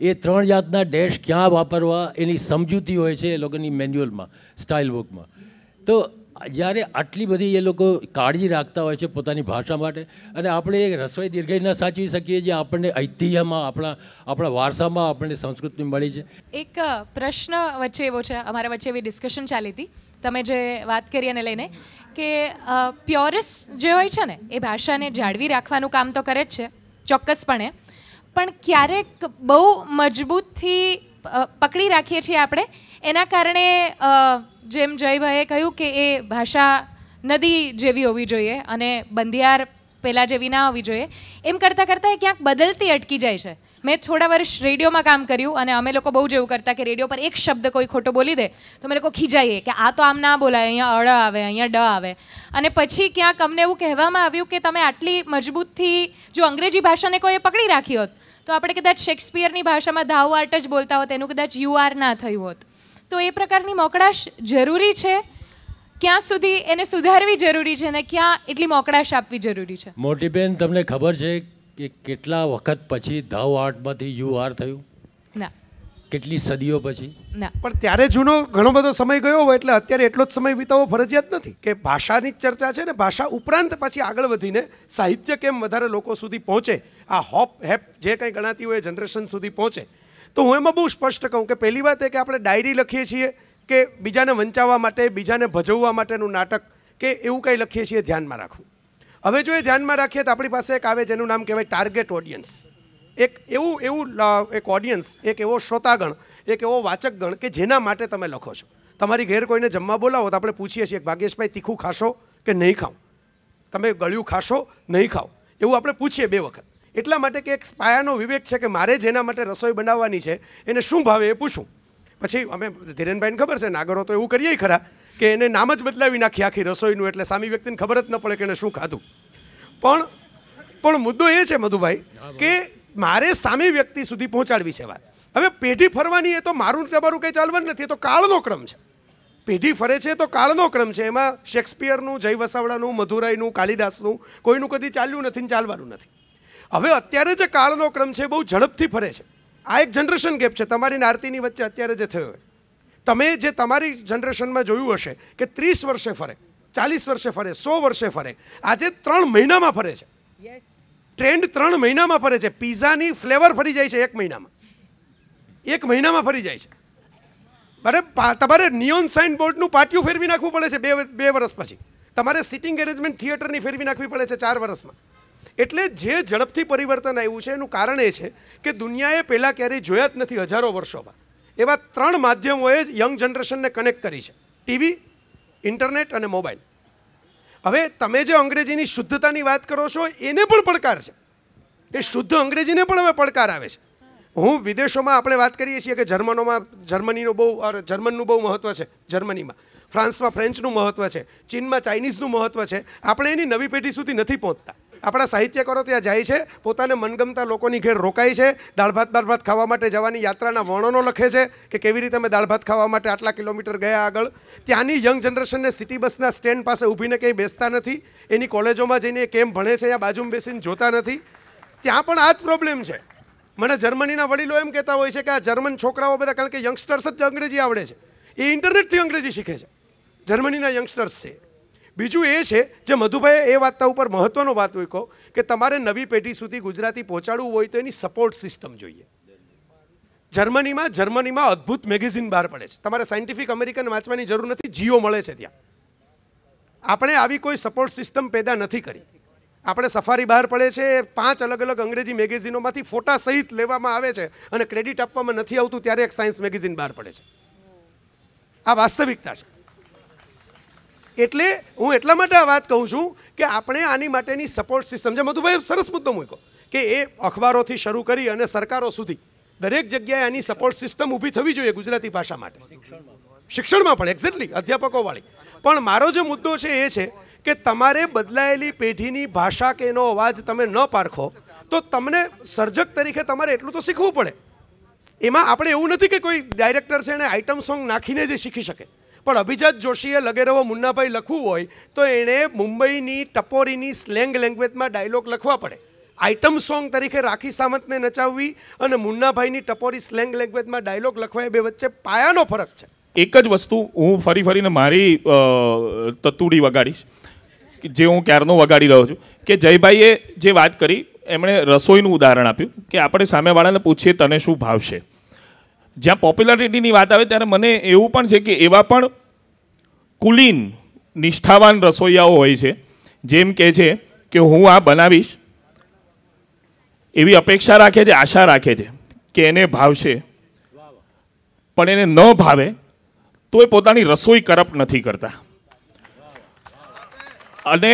એ ત્રણ જાતના ડેશ ક્યાં વાપરવા એની સમજૂતી હોય છે એ લોકોની મેન્યુઅલમાં સ્ટાઇલ બુકમાં તો જ્યારે આટલી બધી એ લોકો કાળજી રાખતા હોય છે પોતાની ભાષા માટે, અને આપણે એ રસોઈ દીર્ઘઈ ન સાચવી શકીએ જે આપણને ઐતિહ્યમાં, આપણા આપણા વારસામાં આપણને સંસ્કૃતિ મળી છે.
એક પ્રશ્ન વચ્ચે એવો છે, અમારા વચ્ચે એવી ડિસ્કશન ચાલી હતી, તમે જે વાત કરી એને લઈને, કે પ્યોરિસ જે હોય છે ને, એ ભાષાને જાળવી રાખવાનું કામ તો કરે જ છે, ચોક્કસપણે. પણ ક્યારેક બહુ મજબૂતથી પકડી રાખીએ છીએ આપણે. એના કારણે જેમ જયભાઈએ કહ્યું કે એ ભાષા નદી જેવી હોવી જોઈએ અને બંધિયાર પહેલાં જેવી ના હોવી જોઈએ, એમ કરતાં કરતાં એ ક્યાંક બદલતી અટકી જાય છે. મેં થોડા વર્ષ રેડિયોમાં કામ કર્યું અને અમે લોકો બહુ જ એવું કરતા કે રેડિયો પર એક શબ્દ કોઈ ખોટો બોલી દે, તો અમે લોકો ખીજાઈએ કે આ તો આમ ના બોલાય, અહીંયા અળ આવે, અહીંયા ડ આવે. અને પછી ક્યાંક અમને એવું કહેવામાં આવ્યું કે તમે આટલી મજબૂતથી, જો અંગ્રેજી ભાષાને કોઈ પકડી રાખી હોત તો આપણે કદાચ શેક્સપિયરની ભાષામાં ધાવ આર્ટ જ બોલતા હોત એનું કદાચ યુ આર ના થયું હોત. તો એ પ્રકારની મોકળાશ જરૂરી છે? ક્યાં સુધી એને સુધારવી જરૂરી છે અને ક્યાં એટલી મોકળાશ આપવી જરૂરી છે?
મોટી બેન તમને ખબર છે કે કેટલા વખત પછી ધાવ આર્ટમાંથી યુ આર થયું?
ના.
કેટલી સદીઓ પછી?
પણ ત્યારે જૂનો ઘણો બધો સમય ગયો હોય એટલે અત્યારે એટલો જ સમય વિતાવવો ફરજિયાત નથી કે ભાષાની જ ચર્ચા છે ને ભાષા ઉપરાંત પછી આગળ વધીને સાહિત્ય કેમ વધારે લોકો સુધી પહોંચે આ હોપ હેપ જે કંઈ ગણાતી હોય જનરેશન સુધી પહોંચે. તો હું એમાં બહુ સ્પષ્ટ કહું કે પહેલી વાત એ કે આપણે ડાયરી લખીએ છીએ કે બીજાને વંચાવવા માટે બીજાને ભજવવા માટેનું નાટક કે એવું કંઈ લખીએ છીએ ધ્યાનમાં રાખવું. હવે જો એ ધ્યાનમાં રાખીએ તો આપણી પાસે એક આવે જેનું નામ કહેવાય ટાર્ગેટ ઓડિયન્સ એક એવું એવું એક ઓડિયન્સ એક એવો શ્રોતાગણ, એક એવો વાચકગણ કે જેના માટે તમે લખો છો. તમારી ઘેર કોઈને જમવા બોલાવો તો આપણે પૂછીએ છીએ ભાગ્યેશભાઈ તીખું ખાશો કે નહીં ખાઓ તમે ગળ્યું ખાશો, નહીં ખાઓ એવું આપણે પૂછીએ બે વખત. એટલા માટે કે એક પાયાનો વિવેક છે કે મારે જેના માટે રસોઈ બનાવવાની છે, એને શું ભાવે એ પૂછું. પછી અમે, ધીરેનભાઈને ખબર છે, નાગરો તો એવું કરીએ ખરા કે એને નામ જ બદલાવી નાખી આખી રસોઈનું, એટલે સામી વ્યક્તિને ખબર જ ન પડે કે એને શું ખાધું. પણ પણ મુદ્દો એ છે, મધુભાઈ, કે મારે સામે વ્યક્તિ સુધી પહોંચાડવી છે વાત. હવે પેઢી ફરવાની એ તો મારું તમારું કંઈ ચાલવાનું નથી, એ તો કાળનો ક્રમ છે. પેઢી ફરે છે તો કાળનો ક્રમ છે. એમાં શેક્સપિયરનું, જય વસાવડાનું, મધુરાઈનું, કાલિદાસનું કોઈનું કદી ચાલ્યું નથી ને ચાલવાનું નથી. હવે અત્યારે જે કાળનો ક્રમ છે બહુ ઝડપથી ફરે છે. આ એક જનરેશન ગેપ છે. તમારી નારતીની વચ્ચે અત્યારે જે થયો હોય. તમે જે તમારી જનરેશનમાં જોયું હશે કે ત્રીસ વર્ષે ફરે, ચાલીસ વર્ષે ફરે, સો વર્ષે ફરે, આજે ત્રણ મહિનામાં ફરે છે. ટ્રેન્ડ ત્રણ મહિનામાં ફરે છે. પીઝાની ફ્લેવર ફરી જાય છે એક મહિનામાં. એક મહિનામાં ફરી જાય છે. બરાબર તમારે નિયોન સાઇન બોર્ડનું પાટિયું ફેરવી નાખવું પડે છે બે બે વર્ષ પછી. તમારે સિટિંગ એરેન્જમેન્ટ થિયેટરની ફેરવી નાખવી પડે છે ચાર વર્ષમાં એટલે જે ઝડપથી પરિવર્તન આવ્યું છે, એનું કારણ એ છે કે દુનિયાએ પહેલાં ક્યારેય જોયા જ નથી હજારો વર્ષોમાં. એવા ત્રણ માધ્યમોએ યંગ જનરેશનને કનેક્ટ કરી છે. ટીવી ઇન્ટરનેટ અને મોબાઈલ હવે તમે જે અંગ્રેજીની શુદ્ધતાની વાત કરો છો, એને પણ પડકાર છે. એ શુદ્ધ અંગ્રેજીને પણ હવે પડકાર આવે છે. હું વિદેશોમાં આપણે વાત કરીએ છીએ કે જર્મનોમાં, જર્મનીનું બહુ જર્મનનું બહુ મહત્ત્વ છે, જર્મનીમાં. ફ્રાન્સમાં ફ્રેન્ચનું મહત્ત્વ છે, ચીનમાં ચાઇનીઝનું મહત્ત્વ છે. આપણે એની નવી પેઢી સુધી નથી પહોંચતા. આપણા સાહિત્યકારો ત્યાં જાય છે, પોતાને મનગમતા લોકોની ઘેર રોકાય છે, દાળ ભાત દાળ ભાત ખાવા માટે જવાની યાત્રાના વર્ણનો લખે છે કે કેવી રીતે અમે દાળ ભાત ખાવા માટે આટલા કિલોમીટર ગયા આગળ. ત્યાંની યંગ જનરેશનને સિટી બસના સ્ટેન્ડ પાસે ઊભીને કંઈ બેસતા નથી, એની કોલેજોમાં જઈને કેમ ભણે છે યા બાજુમાં બેસીને જોતા નથી. ત્યાં પણ આ જ પ્રોબ્લેમ છે. મને જર્મનીના વડીલો એમ કહેતા હોય છે કે આ જર્મન છોકરાઓ બધા કારણ કે યંગસ્ટર્સ જ અંગ્રેજી આવડે છે. એ ઇન્ટરનેટથી અંગ્રેજી શીખે છે. જર્મનીના યંગસ્ટર્સ છે. બીજું એ છે, જે મધુભાઈ એ વાતના ઉપર મહત્ત્વનો વાત હોય કહો, કે તમારે નવી પેઢી સુધી ગુજરાતી પહોંચાડવું હોય તો એની સપોર્ટ સિસ્ટમ જોઈએ. જર્મનીમાં જર્મનીમાં અદ્ભુત મેગેઝિન બહાર પડે છે. તમારે સાયન્ટિફિક અમેરિકન વાંચવાની જરૂર નથી, જીઓ મળે છે ત્યાં. આપણે આવી કોઈ સપોર્ટ સિસ્ટમ પેદા નથી કરી. આપણે સફારી બહાર પડે છે, પાંચ અલગ અલગ અંગ્રેજી મેગેઝિનોમાંથી ફોટા સહિત લેવામાં આવે છે અને ક્રેડિટ આપવામાં નથી આવતું, ત્યારે એક સાયન્સ મેગેઝિન બહાર પડે છે. આ વાસ્તવિકતા છે. એટલે હું એટલા માટે આ વાત કહું છું કે આપણે આની માટેની સપોર્ટ સિસ્ટમ જે મધુભાઈ સરસ મુદ્દો મૂક્યો, કે એ અખબારોથી શરૂ કરી અને સરકારો સુધી દરેક જગ્યાએ આની સપોર્ટ સિસ્ટમ ઊભી થવી જોઈએ ગુજરાતી ભાષા માટે. શિક્ષણમાં પણ એક્ઝેક્ટલી અધ્યાપકોવાળી. પણ મારો જે મુદ્દો છે એ છે કે તમારે બદલાયેલી પેઢીની ભાષા કે એનો અવાજ તમે ન પારખો, તો તમને સર્જક તરીકે તમારે એટલું તો શીખવું પડે. એમાં આપણે એવું નથી કે કોઈ ડાયરેક્ટર છે એને આઇટમ સોંગ નાખીને જ શીખી શકે. પણ અભિજાત જોશીએ લગેરવો મુન્નાભાઈ લખવું હોય, તો એણે મુંબઈની ટપોરીની સ્લેંગ લેંગ્વેજમાં ડાયલોગ લખવા પડે. આઇટમ સોંગ તરીકે રાખી સામંતને નચાવવી અને મુન્નાભાઈની ટપોરી સ્લેંગ લેંગ્વેજમાં ડાયલોગ લખવા એ બે વચ્ચે પાયાનો ફરક છે.
એક જ વસ્તુ, હું ફરી ફરીને મારી તતુડી વગાડીશ જે હું ક્યારનો વગાડી રહ્યો છું, કે જયભાઈએ જે વાત કરી, એમણે રસોઈનું ઉદાહરણ આપ્યું, કે આપણે સામેવાળાને પૂછીએ તને શું ભાવશે. જ્યાં પોપ્યુલારિટીની વાત આવે ત્યારે મને એવું પણ છે કે એવા પણ કુલીન, નિષ્ઠાવાન રસોઈયાઓ હોય છે, જેમ કે છે કે હું આ બનાવીશ, એવી અપેક્ષા રાખે છે, આશા રાખે છે કે એને ભાવશે. પણ એને ન ભાવે તો એ પોતાની રસોઈ કરપ્ટ નથી કરતા. અને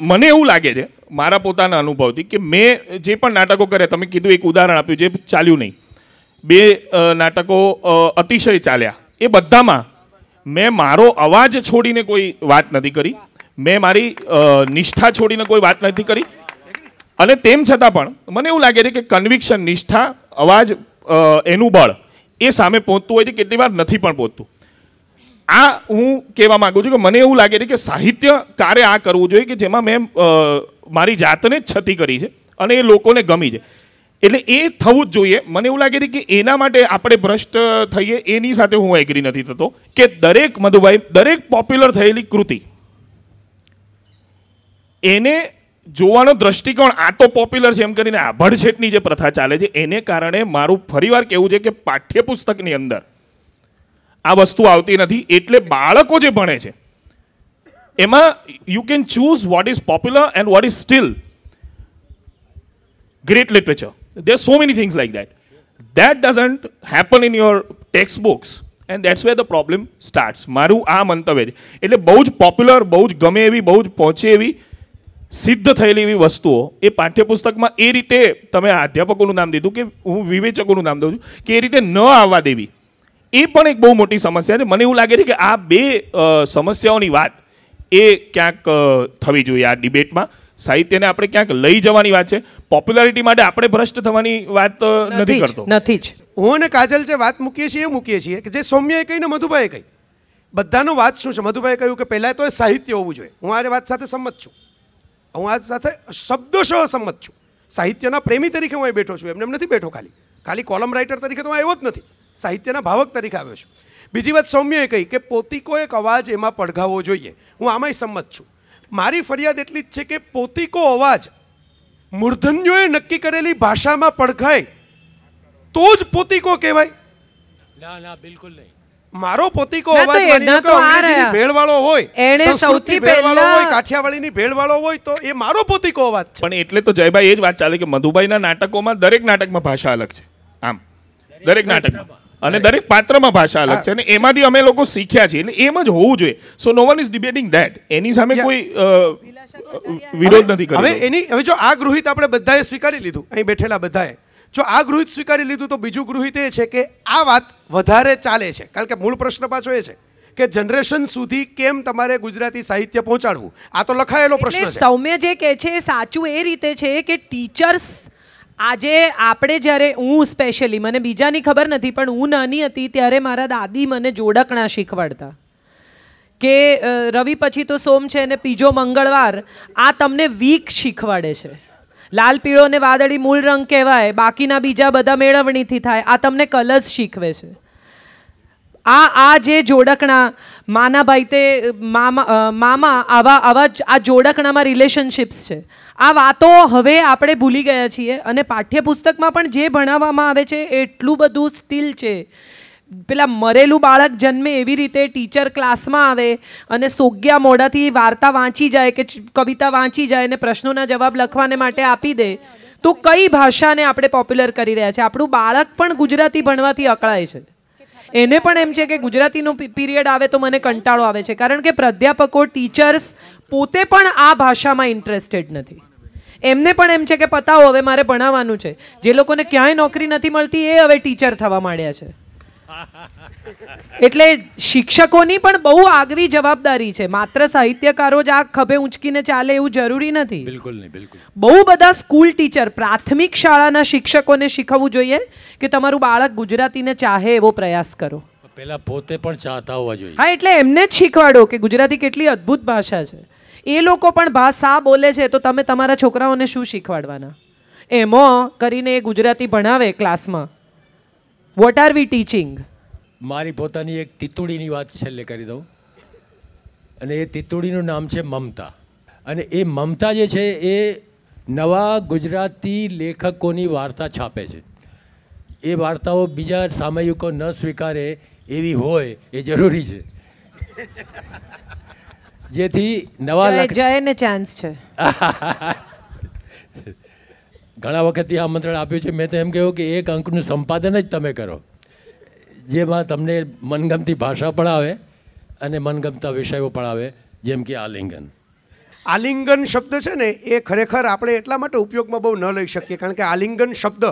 મને એવું લાગે છે, મારા પોતાના અનુભવથી, કે મેં જે પણ નાટકો કર્યા, તમે કીધું એક ઉદાહરણ આપ્યું, જે ચાલ્યું નહીં. બે નાટકો અતિશય ચાલ્યા. એ બધામાં મેં મારો અવાજ છોડીને કોઈ વાત નથી કરી. મેં મારી નિષ્ઠા છોડીને કોઈ વાત નથી કરી. અને તેમ છતાં પણ મને એવું લાગે છે કે કન્વિક્શન નિષ્ઠા, અવાજ એનું બળ એ સામે પહોંચતું હોય છે, કેટલી વાર નથી પણ પહોંચતું. આ હું કહેવા માંગુ છું કે મને એવું લાગે છે કે સાહિત્યકારે આ કરવું જોઈએ કે જેમાં મેં મારી જાતને જ છતી કરી છે અને એ લોકોને ગમી છે. એટલે એ થવું જ જોઈએ મને એવું લાગે છે કે એના માટે આપણે ભ્રષ્ટ થઈએ, એની સાથે હું એગ્રી નથી થતો કે દરેક મધુભાઈ દરેક પોપ્યુલર થયેલી કૃતિ એને જોવાનો દ્રષ્ટિકોણ આ તો પોપ્યુલર છે એમ કરીને આભડછેટની જે પ્રથા ચાલે છે, એને કારણે મારું ફરીવાર કહેવું છે કે પાઠ્યપુસ્તકની અંદર આ વસ્તુ આવતી નથી એટલે બાળકો જે ભણે છે, એમાં you can choose what is popular and what is still great literature. There's so many things like that. That doesn't happen in your textbooks. And that's where the problem starts. મારું આ મંતવ્ય છે એટલે બહુ જ પોપ્યુલર બહુ જ ગમે એવી, બહુ જ પહોંચે એવી, સિદ્ધ થયેલી એવી વસ્તુઓ એ પાઠ્યપુસ્તકમાં એ રીતે તમે અધ્યાપકોનું નામ દીધું કે હું વિવેચકોનું નામ દઉં છું કે એ રીતે ન આવવા દેવી એ પણ એક બહુ મોટી સમસ્યા છે મને એવું લાગે છે કે આ બે સમસ્યાઓની વાત એ ક્યાંક થવી જોઈએ આ ડિબેટમાં સાહિત્યને આપણે ક્યાંક લઈ જવાની વાત છે. પોપ્યુલારિટી માટે આપણે ભ્રષ્ટ થવાની વાત નથી
નથી
કરતો.
નથી જ.
હું અને કાજલ જે વાત મૂકીએ છીએ એ મૂકીએ છીએ કે જે સૌમ્યએ કહી ને મધુભાઈએ કહી. બધાનો વાત શું છે? મધુભાઈએ કહ્યું કે પહેલાં તો એ સાહિત્ય હોવું જોઈએ. હું આ વાત સાથે સંમત છું. હું આ સાથે શબ્દોશો સંમત છું. સાહિત્યના પ્રેમી તરીકે હું અહીં બેઠો છું. એમને એમ નથી બેઠો ખાલી. ખાલી કોલમ રાઇટર તરીકે તો હું આવ્યો જ નથી. સાહિત્યના ભાવક તરીકે આવ્યો છું. બીજી વાત સૌમ્યએ કહી કે પોતિકો એક અવાજ એમાં પડઘાવવો જોઈએ. હું આમાંય સંમત છું. મારી ફરિયાદ એટલી જ છે કે પોતીકો અવાજ મૂર્ધન્યોએ નક્કી કરેલી ભાષામાં પડખાય તો જ પોતીકો કહેવાય.
ના ના બિલકુલ નહીં.
મારો પોતીકો અવાજ. ભેળવાળો હોય એને
સૌથી
ભેળવાળો હોય
પહેલા-
કાઠિયાવાડીની ભેળવાળો હોય તો એ મારો પોતીકો અવાજ છે.
પણ એટલે તો જયભાઈ એ જ વાત ચાલે કે મધુભાઈના નાટકોમાં દરેક નાટકમાં ભાષા અલગ છે. આમ દરેક નાટકમાં. અને દરેક પાત્રમાં ભાષા અલગ છે અને એમાંથી અમે લોકો શીખ્યા છીએ. એટલે એમ જ હોવું જોઈએ. So no one is debating that એની સામે કોઈ વિરોધ નથી
હવે એની હવે જો આ ગૃહિત આપણે બધાએ સ્વીકારી લીધું અહીં બેઠેલા બધાએ. જો આ ગૃહિત સ્વીકારી લીધું તો બીજું ગૃહિત એ છે કે આ વાત વધારે ચાલે છે. કારણ કે મૂળ પ્રશ્ન પાછો એ છે કે જનરેશન સુધી કેમ તમારે ગુજરાતી સાહિત્ય પહોંચાડવું? આ તો લખાયેલો પ્રશ્ન છે.
સૌમ્ય જે કહે છે એ સાચું એ રીતે છે કે ટીચર્સ આજે આપણે જ્યારે હું સ્પેશિયલી મને બીજાની ખબર નથી, પણ હું નાની હતી ત્યારે મારા દાદી મને જોડકણા શીખવાડતા. કે રવિ પછી તો સોમ છે અને બીજો મંગળવાર, આ તમને વીક શીખવાડે છે. લાલ પીળો ને વાદળી મૂળ રંગ કહેવાય, બાકીના બીજા બધા મેળવણીથી થાય, આ તમને કલર્સ શીખવે છે. આ આ જે જોડકણા માના ભાઈ તે મામા મામા આવા આવા આ જોડકણામાં રિલેશનશિપ્સ છે. આ વાતો હવે આપણે ભૂલી ગયા છીએ અને પાઠ્યપુસ્તકમાં પણ જે ભણાવવામાં આવે છે એટલું બધું સ્ટીલ છે. પેલા મરેલું બાળક જન્મે એવી રીતે ટીચર ક્લાસમાં આવે અને સોગ્યા મોઢાથી વાર્તા વાંચી જાય કે કવિતા વાંચી જાય અને પ્રશ્નોના જવાબ લખવાને માટે આપી દે, તો કઈ ભાષાને આપણે પોપ્યુલર કરી રહ્યા છે? આપણું બાળક પણ ગુજરાતી ભણવાથી અકળાય છે. એને પણ એમ છે કે ગુજરાતીનો પીરિયડ આવે તો મને કંટાળો આવે છે. કારણ કે પ્રાધ્યાપકો ટીચર્સ પોતે પણ આ ભાષામાં ઇન્ટરેસ્ટેડ નથી. એમને પણ એમ છે કે પતાવો, હવે મારે ભણાવવાનું છે. જે લોકોને ક્યાંય નોકરી નથી મળતી, એ હવે ટીચર થવા માંડ્યા છે. એટલે શિક્ષકોની પણ બહુ આગવી જવાબદારી છે. માત્ર સાહિત્યકારો જ આ ખભે ઊંચકીને ચાલે એવું જરૂરી નથી.
બિલકુલ નહીં બિલકુલ.
બહુ બધા સ્કૂલ ટીચર પ્રાથમિક શાળાના શિક્ષકોને શીખવવું જોઈએ કે તમારું બાળક ગુજરાતીને ચાહે એવો પ્રયાસ કરો.
પહેલા પોતે પણ ચાહતા હોવા જોઈએ.
હા એટલે એમને જ શીખવાડો કે ગુજરાતી કેટલી અદ્ભુત ભાષા છે. એ લોકો પણ ભાષા બોલે છે તો તમે તમારા છોકરાઓને શું શીખવાડવાના? એમાં કરીને એ ગુજરાતી ભણાવે ક્લાસમાં. વોટ આર વી ટીચિંગ
મારી પોતાની એક તિતુડીની વાત છેલ્લે કરી દઉં. અને એ તિતુડીનું નામ છે મમતા. અને એ મમતા જે છે એ નવા ગુજરાતી લેખકોની વાર્તા છાપે છે. એ વાર્તાઓ બીજા સામયિકો ન સ્વીકારે એવી હોય એ જરૂરી છે. જેથી નવા
જયને ચાન્સ છે.
ઘણા વખતથી આમંત્રણ આપ્યું છે. મેં તો એમ કહ્યું કે એક અંકનું સંપાદન જ તમે કરો. જેમાં તમને મનગમતી ભાષા પડાવે અને મનગમતા વિષયો પડાવે, જેમ કે આલિંગન.
આલિંગન શબ્દ છે ને, એ ખરેખર આપણે એટલા માટે ઉપયોગમાં બહુ ન લઈ શકીએ. કારણ કે આલિંગન શબ્દ,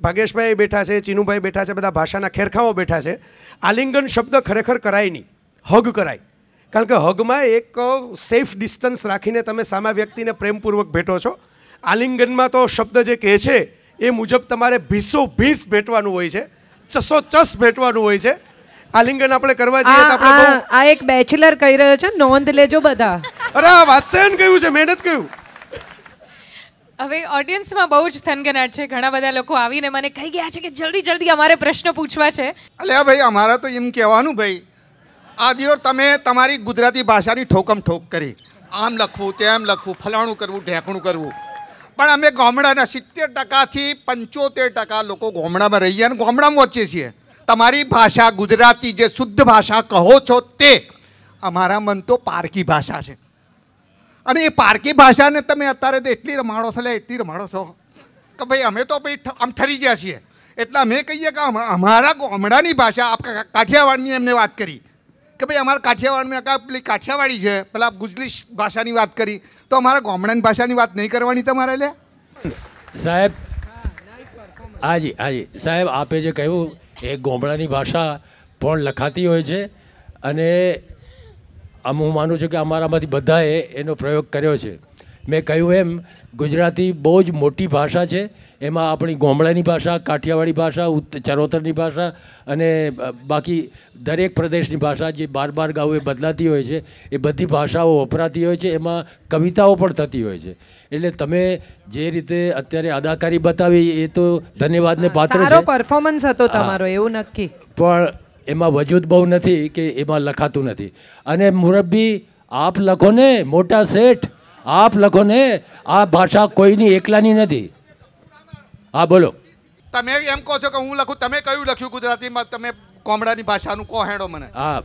ભાગેશભાઈ બેઠા છે, ચીનુભાઈ બેઠા છે, બધા ભાષાના ખેરખાઓ બેઠા છે. આલિંગન શબ્દ ખરેખર કરાય નહીં. હગ કરાય. કારણ કે હગમાં એક સેફ ડિસ્ટન્સ રાખીને તમે સામા વ્યક્તિને પ્રેમપૂર્વક ભેટો છો. આલિંગનમાં તો શબ્દ જે કહે છે એ મુજબ તમારે ભીસો ભીસ ભેટવાનું હોય છે ચસો ચસ ભેટવાનું હોય છે. આલિંગન આપણે કરવા જઈએ તો આપણે
આ- એક બેચલર કહી રહ્યો છે નોંધ લેજો બધા.
અરે આ વાત્સાયન કહ્યું છે? મહેનત કહ્યું.
હવે ઓડિયન્સમાં બહુ જ થનગનાટ છે. ઘણા બધા લોકો આવીને મને કહી ગયા છે કે જલ્દી જલ્દી અમારે પ્રશ્નો પૂછવા છે.
અલ્યા ભાઈ અમારા તો એમ કહેવાનું ભાઈ આ દિવસ તમે તમારી ગુજરાતી ભાષાની ઠોકમ ઠોક કરી. આમ લખવું તેમ લખવું ફલાણું કરવું ઢેકણું કરવું. પણ અમે ગામડાના સિત્તેર ટકાથી પંચોતેર ટકા લોકો ગામડામાં રહીએ અને ગામડામાં વચ્ચે છીએ. તમારી ભાષા ગુજરાતી જે શુદ્ધ ભાષા કહો છો તે અમારા મન તો પારકી ભાષા છે. અને એ પારકી ભાષાને તમે અત્યારે તો એટલી રમાડો છો એટલી રમાડો છો કે ભાઈ અમે તો ભાઈ આમ ઠરી ગયા છીએ. એટલે અમે કહીએ કે અમારા ગામડાની ભાષા, આપ કાઠિયાવાડની એમને વાત કરી. કે ભાઈ અમારા કાઠિયાવાડમાં પેલી કાઠિયાવાડી છે, પેલા ગુજરી ભાષાની વાત કરી. તો અમારા ગામડાની ભાષાની વાત નહીં કરવાની તમારે લે?
સાહેબ, હાજી હાજી. સાહેબ, આપે જે કહ્યું, એ ગોમડાની ભાષા પણ લખાતી હોય છે અને આમ હું માનું છું કે અમારામાંથી બધાએ એનો પ્રયોગ કર્યો છે. મેં કહ્યું એમ, ગુજરાતી બહુ જ મોટી ભાષા છે એમાં આપણી ગોમડાની ભાષા કાઠિયાવાડી ભાષા ચરોતરની ભાષા અને બાકી દરેક પ્રદેશની ભાષા જે બાર બાર ગાઉએ બદલાતી હોય છે એ બધી ભાષાઓ વપરાતી હોય છે એમાં કવિતાઓ પણ થતી હોય છે. એટલે તમે જે રીતે અત્યારે અદાકારી બતાવી એ તો ધન્યવાદને પાત્ર છે.
પરફોર્મન્સ હતો તમારો એવું નક્કી.
પણ એમાં વજૂદ બહુ નથી કે એમાં લખાતું નથી. અને મુરબ્બી આપ લખો ને મોટા શેઠ આપ લખો ને આ ભાષા કોઈની એકલાની નથી. હા બોલો.
તમે એમ કહો છો કે હું લખું તમે કયું લખ્યું ગુજરાતીમાં? તમે કોમડાની ભાષાનું કહો હેડો મને.
હા.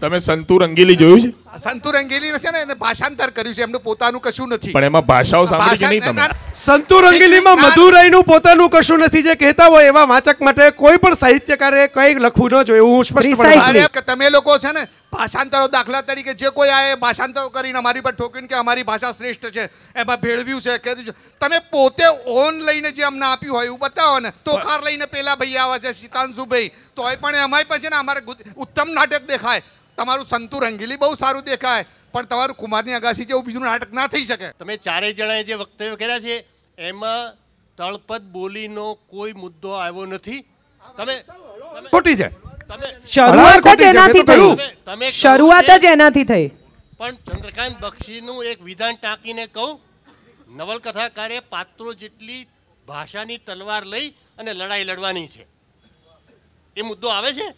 તમે સંતુ રંગીલી જોયું છે?
સંતુ રંગીલી છે ને એને ભાષાંતર કર્યું છે એમનું પોતાનું કશું નથી.
પણ એમાં ભાષાઓ સાંભળી કે નહીં તમે?
સંતુ રંગીલીમાં મધુરાઈનું પોતાનું કશું નથી જે કહેતા હોય એવા વાચક માટે કોઈ પણ સાહિત્યકારે કંઈક લખવું ન જોઈએ એવું હું.
કે તમે લોકો છે ને ભાષાંતરો દાખલા તરીકે જે કોઈ આ એ ભાષાંતરો કરીને અમારી પર ઠોકીને કે અમારી ભાષા શ્રેષ્ઠ છે એમાં ભેળવ્યું છે કે તમે પોતે ઓન લઈને જે અમને આપ્યું હોય એવું બતાવો ને તોખાર લઈને પેલા ભાઈ આવે છે શીતાંશુભાઈ. તોય પણ એમાંય પછી ને અમારે ઉત્તમ નાટક દેખાય. તમારું સંતુ રંગીલી બહુ સારું દેખાય પણ તમારું કુમારની અગાસી જેવું બીજું નાટક ના થઈ શકે.
તમે ચારેય જણાએ જે વક્તવ્ય કર્યા છે એમાં તળપદ બોલીનો કોઈ મુદ્દો આવ્યો નથી. તમે
ખોટી છે.
શરૂઆત જ એનાથી થઈ. શરૂઆત જ એનાથી થઈ.
પણ ચંદ્રકાંત બક્ષીનું એક વિધાન ટાંકીને કહું નવલકથાકારે પાત્રો જેટલી ભાષાની તલવાર લઈ અને લડાઈ લડવાની છે. એ મુદ્દો આવે છે?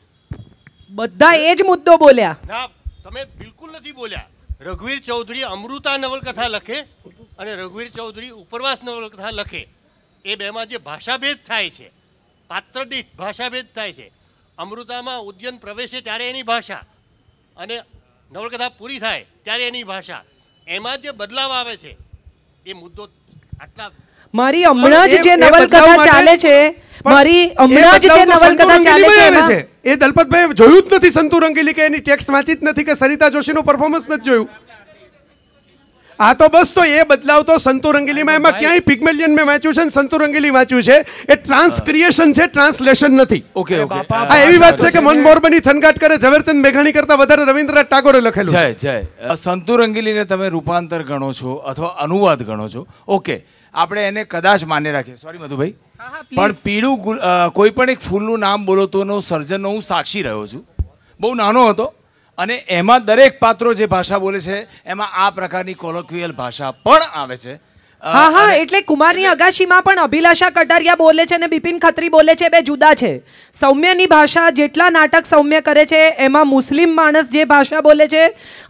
બધા એ જ મુદ્દો બોલ્યા.
ના તમે બિલકુલ નથી બોલ્યા. રઘુવીર ચૌધરી અમૃતા નવલકથા લખે અને રઘુવીર ચૌધરી ઉપરવાસ નવલકથા લખે. એ બેમાં જે ભાષાભેદ થાય છે પાત્ર દીઠ ભાષાભેદ થાય છે અમૃતામાં ઉદ્યન પ્રવેશે ત્યારે એની ભાષા અને નવલકથા પૂરી થાય ત્યારે એની ભાષા એમાં જે બદલાવ આવે છે એ મુદ્દો આટલા
મારી હમણાં જ જે નવલકથા ચાલે છે મારી હમણાં જ જે નવલકથા ચાલે
આવે છે. એ દલપતભાઈ જોયું જ નથી સંતુ રંગીલી કે એની ટેક્સ્ટ વાંચી જ નથી કે સરિતા જોશીનું પરફોર્મન્સ નથી જોયું આ તો બસ તો એ બદલાવ તો સંતુ રંગીલીમાં એમાં ક્યાંય પિગમેલિયન મેં વાંચ્યું છે ને સંતુ રંગીલી વાંચ્યું છે? એ ટ્રાન્સક્રિએશન છે ટ્રાન્સલેશન નથી.
Okay okay.
આ એવી વાત છે કે મન મોરબની થનગાટ કરે ઝવેરચંદ મેઘાણી કરતા વધારે રવિન્દ્રનાથ ટાગોરે લખેલું
જય
છે
જય સંતુ રંગીલીને તમે રૂપાંતર ગણો છો અથવા અનુવાદ ગણો છો? ઓકે આપણે એને કદાચ માન્ય રાખીએ. સોરી મધુભાઈ. પણ પીળું ગુલ- અ, કોઈ પણ એક ફૂલનું નામ બોલો તો સર્જનનો હું સાક્ષી રહ્યો છું. બહુ નાનો હતો. અને એમાં દરેક પાત્રો જે ભાષા બોલે છે, એમાં આ પ્રકારની કોલોક્વિયલ ભાષા પણ આવે છે.
હા હા એટલે કુમારની અગાશીમાં પણ અભિલાષા કટારિયા બોલે છે અને બિપિન ખત્રી બોલે છે બે જુદા છે. સૌમ્યની ભાષા જેટલા નાટક સૌમ્ય કરે છે એમાં મુસ્લિમ માણસ જે ભાષા બોલે છે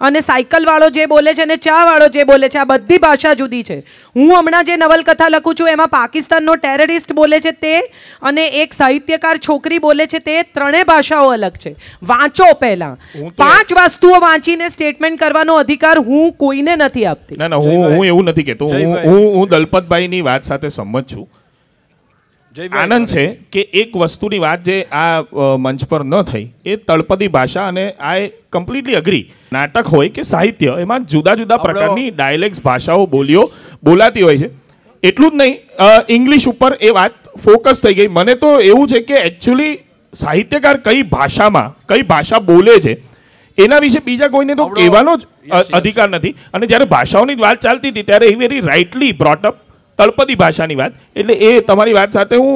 અને સાયકલવાળો જે બોલે છે અને ચા વાળો જે બોલે છે આ બધી ભાષા જુદી છે. હું હમણાં જે નવલકથા લખું છું એમાં પાકિસ્તાનનો ટેરરિસ્ટ બોલે છે તે અને એક સાહિત્યકાર છોકરી બોલે છે તે ત્રણેય ભાષાઓ અલગ છે. વાંચો પહેલા. પાંચ વસ્તુઓ વાંચીને સ્ટેટમેન્ટ કરવાનો અધિકાર હું કોઈને નથી આપતી.
ના ના હું હું એવું નથી કહેતો. હું. હું હું દલપતભાઈની વાત સાથે સંમત છું. આનંદ છે કે એક વસ્તુની વાત જે આ મંચ પર ન થઈ એ તળપદી ભાષા અને આઈ કમ્પ્લીટલી અગ્રી. નાટક હોય કે સાહિત્ય એમાં જુદા જુદા પ્રકારની ડાયલેક્ટ ભાષાઓ બોલીઓ બોલાતી હોય છે. એટલું જ નહીં ઇંગ્લિશ ઉપર એ વાત ફોકસ થઈ ગઈ. મને તો એવું છે કે એકચ્યુઅલી સાહિત્યકાર કઈ ભાષામાં કઈ ભાષા બોલે છે એના વિશે બીજા કોઈને તો કહેવાનો જ. અધિકાર નથી. અને જ્યારે ભાષાઓની વાત ચાલતી હતી ત્યારે એ વેરી રાઇટલી બ્રોટઅપ તળપદી ભાષાની વાત. એટલે એ તમારી વાત સાથે હું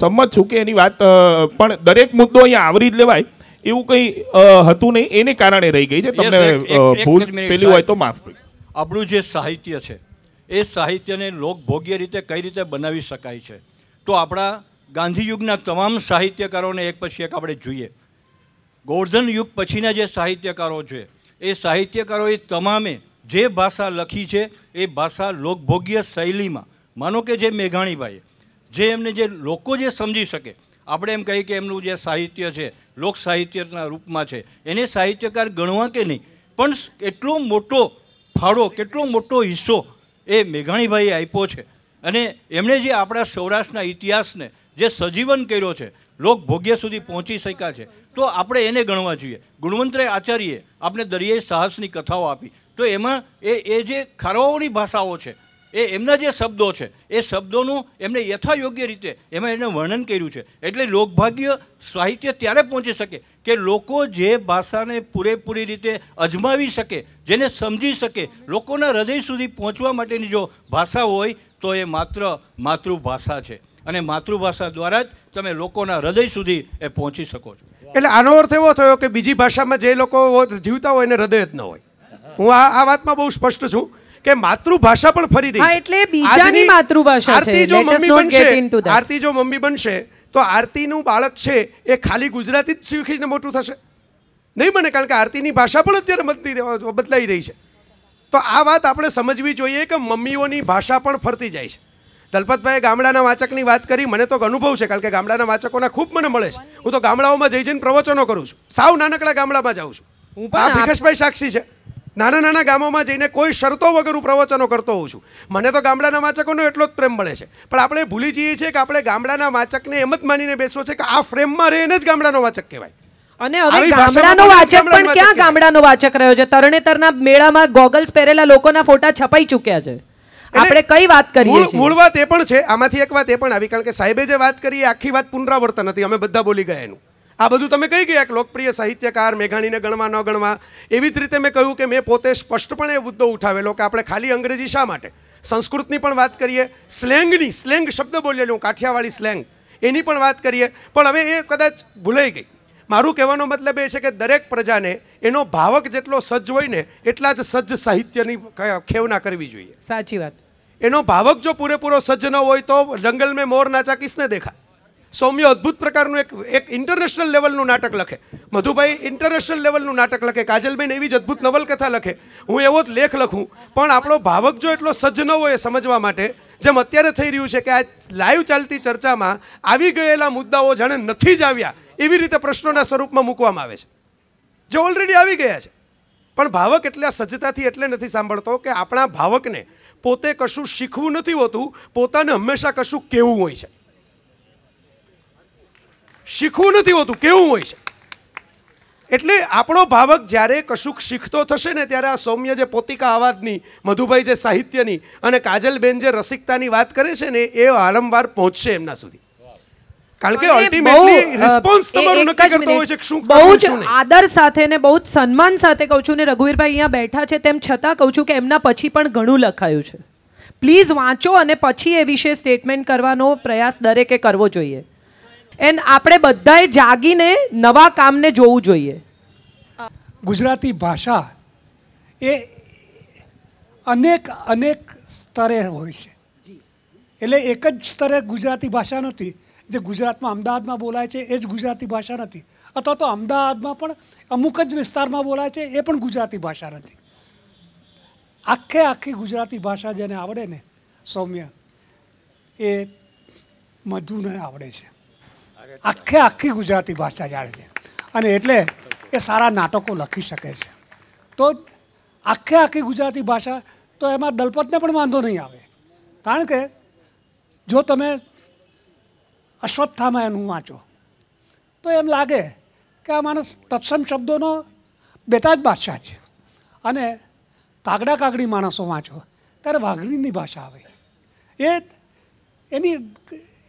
સંમત છું કે એની વાત પણ દરેક મુદ્દો અહીંયા આવરી જ લેવાય એવું કંઈ હતું નહીં. એને કારણે રહી ગઈ છે. તમને ભૂલ પેલી હોય તો માફ.
આપણું જે સાહિત્ય છે એ સાહિત્યને લોકભોગ્ય રીતે કઈ રીતે બનાવી શકાય છે? તો આપણા ગાંધીયુગના તમામ સાહિત્યકારોને એક પછી એક આપણે જોઈએ. ગોર્ધન યુગ પછીના જે સાહિત્યકારો છે, એ સાહિત્યકારોએ તમામે જે ભાષા લખી છે, એ ભાષા લોકભોગ્ય શૈલીમાં, માનો કે જે મેઘાણીભાઈએ, જે એમને જે લોકો જે સમજી શકે, આપણે એમ કહીએ કે એમનું જે સાહિત્ય છે, લોક સાહિત્યના રૂપમાં છે, એને સાહિત્યકાર ગણવા કે નહીં, પણ એટલો મોટો ફાળો, કેટલો મોટો હિસ્સો એ મેઘાણીભાઈએ આપ્યો છે. અને એમણે જે આપણા સૌરાષ્ટ્રના ઇતિહાસને જે સજીવન કર્યો છે લોકભોગ્ય સુધી પહોંચી શક્યા છે. તો આપણે એને ગણવા જોઈએ. ગુણવંતરાય આચાર્યએ આપણે દરિયાઈ સાહસની કથાઓ આપી. તો એમાં એ એ જે ખારવાઓની ભાષાઓ છે, એ એમના જે શબ્દો છે, એ શબ્દોનું એમણે યથાયોગ્ય રીતે એમાં એને વર્ણન કર્યું છે. એટલે લોકભાગ્ય સાહિત્ય ત્યારે પહોંચી શકે કે લોકો જે ભાષાને પૂરેપૂરી રીતે અજમાવી શકે, જેને સમજી શકે, લોકોના હૃદય સુધી પહોંચવા માટેની જો ભાષા હોય, તો એ માત્ર માતૃભાષા છે. અને માતૃભાષા દ્વારા જ તમે લોકોના હૃદય સુધી એ પહોંચી શકો છો.
એટલે આનો અર્થ એવો થયો કે બીજી ભાષામાં જે લોકો જીવતા હોય એને હૃદય જ ન હોય. હું આ આ વાતમાં બહુ સ્પષ્ટ છું કે માતૃભાષા પણ ફરી રહી છે.
એટલે બીજાની માતૃભાષા છે.
આરતી જો મમ્મી બનશે આરતી જો મમ્મી બનશે તો આરતીનું બાળક છે એ ખાલી ગુજરાતી જ શીખીને મોટું થશે? નહીં બને કારણ કે આરતીની ભાષા પણ અત્યારે બદલી બદલાઈ રહી છે. તો આ વાત આપણે સમજવી જોઈએ કે મમ્મીઓની ભાષા પણ ફરતી જાય છે. દલપતભાઈએ ગામડાના વાચકની વાત કરી. મને તો અનુભવ છે કારણ કે ગામડાના વાચકોના ખૂબ મને મળે છે. હું તો ગામડાઓમાં જઈ જઈને પ્રવચનો કરું છું. સાવ નાનકડા ગામડામાં જાઉં છું.
હું પણ
ભીખેશભાઈ સાક્ષી છે. નાના નાના ગામોમાં જઈને કોઈ શરતો વગર હું પ્રવચનો કરતો હોઉં છું. મને તો ગામડાના વાચકોનો એટલો જ પ્રેમ મળે છે. પણ આપણે ભૂલી જઈએ છીએ કે આપણે ગામડાના વાચકને એમ જ માનીને બેસવો છે કે આ ફ્રેમમાં રહે એને જ ગામડાનો વાચક કહેવાય.
અને હવે ગામડાનો વાચક પણ ક્યાં ગામડાનો વાચક રહ્યો છે? તરણેતરના મેળામાં ગોગલ્સ પહેરેલા લોકોના ફોટા છપાઈ ચૂક્યા છે. આપણે કઈ વાત કરીએ
મૂળ
છીએ?
મૂળ વાત એ પણ છે આમાંથી એક વાત એ પણ આવી કારણ કે સાહેબે જે વાત કરી આખી વાત પુનરાવર્તન હતી અમે બધા બોલી ગયા એનું. આ બધું તમે કહી ગયા? કે લોકપ્રિય સાહિત્યકાર મેઘાણીને ગણવા ન ગણવા. એવી જ રીતે મેં કહ્યું કે મેં પોતે સ્પષ્ટપણે એ મુદ્દો ઉઠાવેલો કે આપણે ખાલી અંગ્રેજી શા માટે? સંસ્કૃતની પણ વાત કરીએ સ્લેંગની સ્લેંગ શબ્દ બોલેલું કાઠિયાવાડી સ્લેંગ. એની પણ વાત કરીએ પણ હવે એ કદાચ ભૂલાઈ ગઈ. મારું કહેવાનો મતલબ એ છે કે દરેક પ્રજાને એનો ભાવક જેટલો સજ્જ હોય ને એટલા જ સજ્જ સાહિત્યની ખેવના કરવી જોઈએ.
સાચી વાત.
એનો ભાવક જો પૂરેપૂરો સજ્જ ન હોય તો જંગલ મેં મોર નાચા કિસને દેખા સૌમ્ય અદ્ભુત પ્રકારનું એક એક ઇન્ટરનેશનલ લેવલનું નાટક લખે. મધુભાઈ ઇન્ટરનેશનલ લેવલનું નાટક લખે. કાજલબેન એવી જ અદ્ભુત નવલકથા લખે. હું એવો જ લેખ લખું. પણ આપણો ભાવક જો એટલો સજ્જ ન હોય એ સમજવા માટે, જેમ અત્યારે થઈ રહ્યું છે કે આ લાઈવ ચાલતી ચર્ચામાં આવી ગયેલા મુદ્દાઓ જાણે નથી જ આવ્યા, એવી રીતે પ્રશ્નોના સ્વરૂપમાં મૂકવામાં આવે છે. જે ઓલરેડી આવી ગયા છે. પણ ભાવક એટલે સજ્જતાથી એટલે નથી સાંભળતો કે આપણા ભાવકને પોતે કશું શીખવું નથી હોતું, પોતાને હંમેશા કશું કેવું હોય છે. શીખવું નથી હોતું કેવું હોય છે. એટલે આપણો ભાવક જ્યારે કશુંક શીખતો થશે ને ત્યારે આ સૌમ્ય જે પોતિકા અવાજની, મધુભાઈ જે સાહિત્યની અને કાજલબેન જે રસિકતાની વાત કરે છે ને, એ વારંવાર પહોંચશે એમના સુધી. કારણ કે અલ્ટિમેટલી
બહુ,
રિસ્પોન્સ તમારો નક્કી કરતો હોય છે કે શું
બહુ જ આદર સાથે ને બહુ જ સન્માન સાથે કહું છું ને રઘુવીરભાઈ અહીંયા બેઠા છે તેમ છતાં કહું છું કે એમના પછી પણ ઘણું લખાયું છે. પ્લીઝ વાંચો અને પછી એ વિશે સ્ટેટમેન્ટ કરવાનો પ્રયાસ દરેકે કરવો જોઈએ. એન્ડ આપણે બધાએ જાગીને નવા કામને જોવું જોઈએ.
ગુજરાતી ભાષા એ અનેક અનેક સ્તરે હોય છે. એટલે એક જ સ્તરે ગુજરાતી ભાષા નથી. જે ગુજરાતમાં અમદાવાદમાં બોલાય છે, એ જ ગુજરાતી ભાષા નથી. અથવા તો અમદાવાદમાં પણ અમુક જ વિસ્તારમાં બોલાય છે, એ પણ ગુજરાતી ભાષા નથી. આખે આખી ગુજરાતી ભાષા જેને આવડે ને, સૌમ્ય, એ મધુને આવડે છે. આખે આખી ગુજરાતી ભાષા જાણે છે. અને એટલે એ સારા નાટકો લખી શકે છે. તો આખે આખી ગુજરાતી ભાષા, તો એમાં દલપતને પણ વાંધો નહીં આવે. કારણ કે જો તમે અશ્વત્થામાં એનું વાંચો તો એમ લાગે કે આ માણસ તત્સમ શબ્દોનો બેતાજ બાદશાહ છે અને કાગડા કાગડી માણસો વાંચો ત્યારે વાઘરીની ભાષા આવે એ એની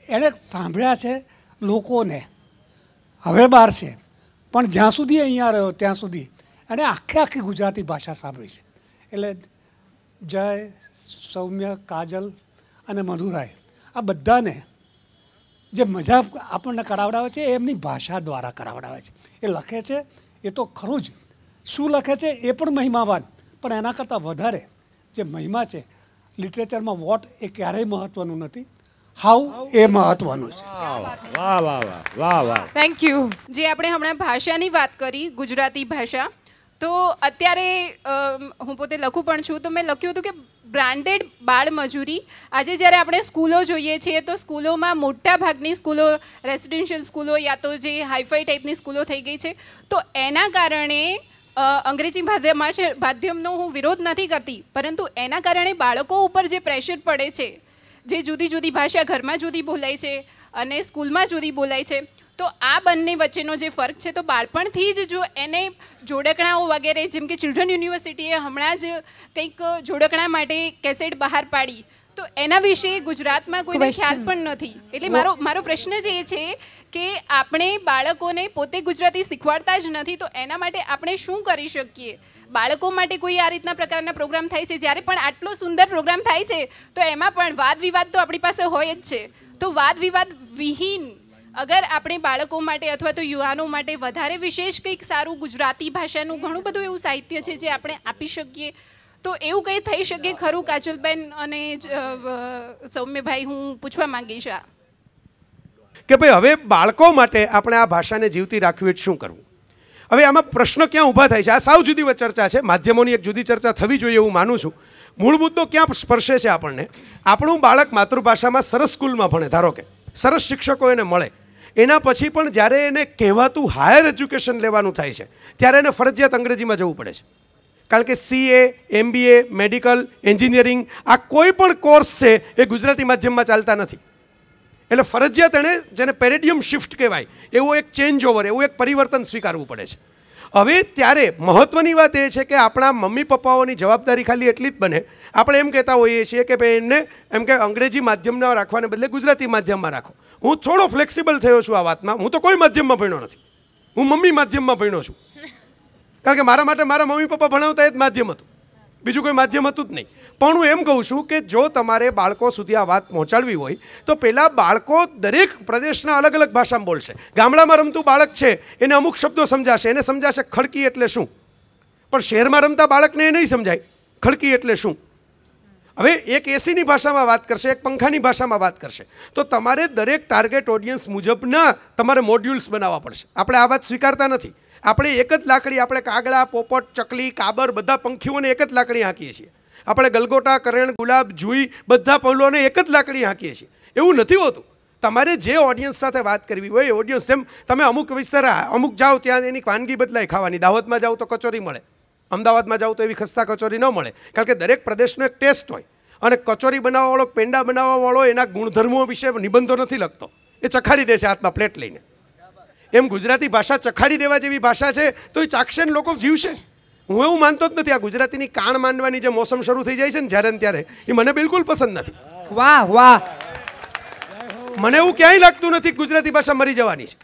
એણે સાંભળ્યા છે લોકોને હવે બહાર છે પણ જ્યાં સુધી અહીંયા રહ્યો ત્યાં સુધી એણે આખે આખી ગુજરાતી ભાષા સાંભળી છે એટલે જય સૌમ્ય કાજલ અને મધુરાય આ બધાને જે મજા આપણને કરાવડાવે છે એ એમની ભાષા દ્વારા કરાવડાવે છે. એ લખે છે એ તો ખરું જ. શું લખે છે એ પણ મહિમાવાન. પણ એના કરતાં વધારે જે મહિમા છે લિટરેચરમાં વોટ એ ક્યારેય મહત્ત્વનું નથી. હાઉ એ મહત્ત્વનું છે.
વાહ વાહ વાહ વાહ વાહ
થેન્ક યુ
જે આપણે હમણાં ભાષાની વાત કરી ગુજરાતી ભાષા તો અત્યારે હું પોતે લખું પણ છું તો મેં લખ્યું હતું કે બ્રાન્ડેડ બાળમજૂરી આજે જ્યારે આપણે સ્કૂલો જોઈએ છીએ, તો સ્કૂલોમાં મોટા ભાગની સ્કૂલો રેસિડેન્શિયલ સ્કૂલો યા તો જે હાઈફાઈ ટાઈપની સ્કૂલો થઈ ગઈ છે. તો એના કારણે અંગ્રેજી માધ્યમમાં છે, માધ્યમનો હું વિરોધ નથી કરતી, પરંતુ એના કારણે બાળકો ઉપર જે પ્રેશર પડે છે, જે જુદી જુદી ભાષા ઘરમાં જુદી બોલાય છે અને સ્કૂલમાં જુદી બોલાય છે તો આ બંને વચ્ચેનો જે ફરક છે તો બાળપણથી જ જો એને જોડકણાઓ વગેરે જેમ કે ચિલ્ડ્રન યુનિવર્સિટીએ હમણાં જ કંઈક જોડકણા માટે કેસેટ બહાર પાડી તો એના વિશે ગુજરાતમાં
Question.
ખ્યાલ પણ નથી. એટલે મારો મારો પ્રશ્ન જ એ છે કે આપણે બાળકોને પોતે ગુજરાતી શીખવાડતા જ નથી તો એના માટે આપણે શું કરી શકીએ? બાળકો માટે કોઈ આ રીતના પ્રકારના પ્રોગ્રામ થાય છે? જ્યારે પણ આટલો સુંદર પ્રોગ્રામ થાય છે તો એમાં પણ વાદ વિવાદ તો આપણી પાસે હોય જ છે. તો વાદ વિવાદ વિહીન અગર આપણે બાળકો માટે અથવા તો યુવાનો માટે વધારે વિશેષ કંઈક સારું ગુજરાતી ભાષાનું ઘણું બધું એવું સાહિત્ય છે જે આપણે આપી શકીએ, તો એવું કંઈ થઈ શકે ખરું કાજલબેન અને સૌમ્યભાઈ, હું પૂછવા માંગીશ આ.
કે ભાઈ, હવે બાળકો માટે આપણે આ ભાષાને જીવતી રાખવી શું કરવું? હવે આમાં પ્રશ્ન ક્યાં ઊભા થાય છે? આ સાવ જુદી ચર્ચા છે. માધ્યમોની એક જુદી ચર્ચા થવી જોઈએ એવું માનું છું. મૂળ મુદ્દો ક્યાં સ્પર્શે છે આપણને? આપણું બાળક માતૃભાષામાં સરસ સ્કૂલમાં ભણે, ધારો કે. સરસ શિક્ષકો એને મળે. એના પછી પણ જ્યારે એને કહેવાતું હાયર એજ્યુકેશન લેવાનું થાય છે, ત્યારે એને ફરજિયાત અંગ્રેજીમાં જવું પડે છે. કારણ કે સીએ એમબીએ મેડિકલ એન્જિનિયરિંગ આ કોઈ પણ કોર્સ છે એ ગુજરાતી માધ્યમમાં ચાલતા નથી. એટલે ફરજિયાત એણે જેને પેરેડિયમ શિફ્ટ કહેવાય, એવો એક ચેન્જ ઓવર એવું એક પરિવર્તન સ્વીકારવું પડે છે. હવે ત્યારે મહત્ત્વની વાત એ છે કે આપણા મમ્મી પપ્પાઓની જવાબદારી ખાલી એટલી જ બને. આપણે એમ કહેતા હોઈએ છીએ કે ભાઈ એને એમ કે અંગ્રેજી માધ્યમના રાખવાને બદલે ગુજરાતી માધ્યમમાં રાખો. હું થોડો ફ્લેક્સિબલ થયો છું આ વાતમાં. હું તો કોઈ માધ્યમમાં ભણ્યો નથી. હું મમ્મી માધ્યમમાં ભણ્યો છું. કારણ કે મારા માટે મારા મમ્મી પપ્પા ભણાવતા એ જ માધ્યમ હતું. બીજું કોઈ માધ્યમ હતું જ નહીં. પણ હું એમ કહું છું કે જો તમારે બાળકો સુધી આ વાત પહોંચાડવી હોય, તો પહેલાં બાળકો દરેક પ્રદેશના અલગ અલગ ભાષામાં બોલશે. ગામડામાં રમતું બાળક છે, એને અમુક શબ્દો સમજાશે. એને સમજાશે ખડકી એટલે શું? પણ શહેરમાં રમતા બાળકને એ નહીં સમજાય. ખડકી એટલે શું? હવે એક એસીની ભાષામાં વાત કરશે, એક પંખાની ભાષામાં વાત કરશે. તો તમારે દરેક ટાર્ગેટ ઓડિયન્સ મુજબના તમારે મોડ્યુલ્સ બનાવવા પડશે. આપણે આ વાત સ્વીકારતા નથી. આપણે એક જ લાકડી, આપણે કાગડા પોપટ, ચકલી, કાબર, બધા પંખીઓને એક જ લાકડી હાંકીએ છીએ. આપણે ગલગોટા, કરેણ, ગુલાબ, જુઈ, બધા પૌલોને એક જ લાકડી હાંકીએ છીએ. એવું નથી હોતું. તમારે જે ઓડિયન્સ સાથે વાત કરવી હોય ઓડિયન્સ જેમ તમે અમુક વિસ્તાર, અમુક જાઓ ત્યાં એની વાનગી બદલાય ખાવાની. દાવતમાં જાઓ તો કચોરી મળે. અમદાવાદમાં જાઓ તો એવી ખસ્તા કચોરી ન મળે. કારણ કે દરેક પ્રદેશનો એક ટેસ્ટ હોય. અને કચોરી બનાવવાવાળો, પેંડા બનાવવાવાળો એના ગુણધર્મો વિશે નિબંધો નથી લખતો. એ ચખાડી દે છે હાથમાં પ્લેટ લઈને. એમ ગુજરાતી ભાષા ચખાડી દેવા જેવી ભાષા છે તો એ ને લોકો જીવશે. હું એવું માનતો જ નથી આ ગુજરાતીની કાણ માંડવાની જે મોસમ શરૂ થઈ જાય છે ને જ્યારે ત્યારે એ મને બિલકુલ પસંદ નથી.
વાહ વાહ.
મને એવું ક્યાંય લાગતું નથી ગુજરાતી ભાષા મરી જવાની છે.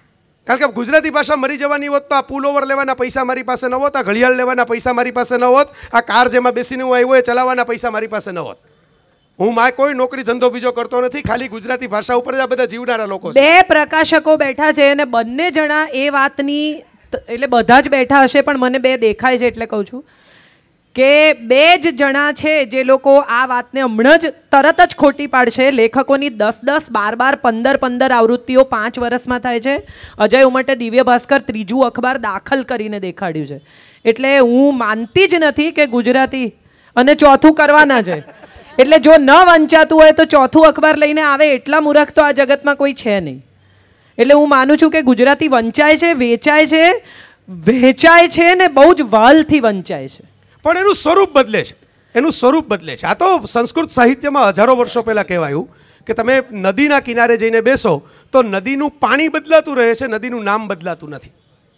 કારણ કે ગુજરાતી ભાષા મરી જવાની હોત તો આ પુલ ઓવર લેવાના પૈસા મારી પાસે ન હોત આ ઘડિયાળ લેવાના પૈસા મારી પાસે ન હોત આ કાર જેમાં બેસીને હું આવ્યો એ ચલાવવાના પૈસા મારી પાસે ન હોત. હું મારે કોઈ નોકરી ધંધો બીજો કરતો નથી, ખાલી ગુજરાતી ભાષા ઉપર જ આ બધા જીવનારા લોકો
બે પ્રકાશકો બેઠા છે અને બંને જણા એ વાતની એટલે બધા જ બેઠા હશે, પણ મને બે દેખાય છે એટલે કહું છું કે બે જ જણા છે જે લોકો આ વાતને હમણાં જ તરત જ ખોટી પાડશે. લેખકોની દસ દસ, બાર બાર, પંદર પંદર આવૃત્તિઓ પાંચ વર્ષમાં થાય છે. અજય ઉમટે, દિવ્ય ભાસ્કર, ત્રીજું અખબાર દાખલ કરીને દેખાડ્યું છે. એટલે હું માનતી જ નથી કે ગુજરાતી અને ચોથું કરવાના છે. એટલે જો ન વંચાતું હોય તો ચોથું અખબાર લઈને આવે એટલા મૂર્ખ તો આ જગતમાં કોઈ છે નહીં. એટલે હું માનું છું કે ગુજરાતી વંચાય છે, વેચાય છે વેચાય છે ને બહુ જ વાલથી વંચાય છે.
પણ એનું સ્વરૂપ બદલે છે. એનું સ્વરૂપ બદલે છે. આ તો સંસ્કૃત સાહિત્યમાં હજારો વર્ષો પહેલાં કહેવાયું કે તમે નદીના કિનારે જઈને બેસો તો નદીનું પાણી બદલાતું રહે છે, નદીનું નામ બદલાતું નથી.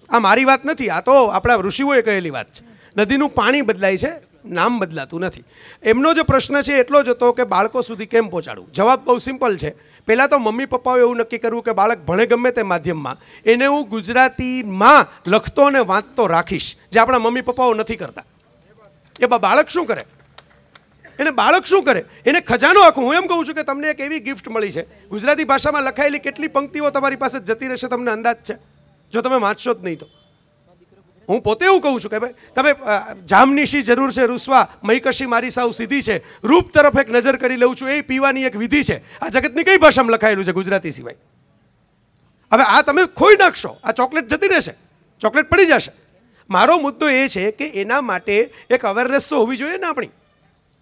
આ મારી વાત નથી, આ તો આપણા ઋષિઓએ કહેલી વાત છે. નદીનું પાણી બદલાય છે નામ બદલાતું નથી. એમનો જે પ્રશ્ન છે એટલો જ હતો કે બાળકો સુધી કેમ પહોંચાડવું? જવાબ બહુ સિમ્પલ છે. પહેલાં તો મમ્મી પપ્પાએ એવું નક્કી કરવું કે બાળક ભણે ગમે તે માધ્યમમાં, એને હું ગુજરાતીમાં લખતો અને વાંચતો રાખીશ, જે આપણા મમ્મી પપ્પાઓ નથી કરતા. એ બાળક શું કરે? એને બાળક શું કરે? એને ખજાનો આખું, હું એમ કહું છું કે તમને એક એવી ગિફ્ટ મળી છે. ગુજરાતી ભાષામાં લખાયેલી કેટલી પંક્તિઓ તમારી પાસે જતી રહેશે, તમને અંદાજ છે? જો તમે વાંચશો જ નહીં તો. હું પોતે એવું કહું છું કે ભાઈ, તમે જામનીશી જરૂર છે, રૂસવા, મૈકશી મારી સાવ સીધી છે, રૂપ તરફ એક નજર કરી લઉં છું, એ પીવાની એક વિધિ છે. આ જગતની કઈ ભાષામાં લખાયેલું છે ગુજરાતી સિવાય? હવે આ તમે ખોઈ નાખશો, આ ચોકલેટ જતી રહેશે, ચોકલેટ પડી જશે. મારો મુદ્દો એ છે કે એના માટે એક અવેરનેસ તો હોવી જોઈએ ને આપણી.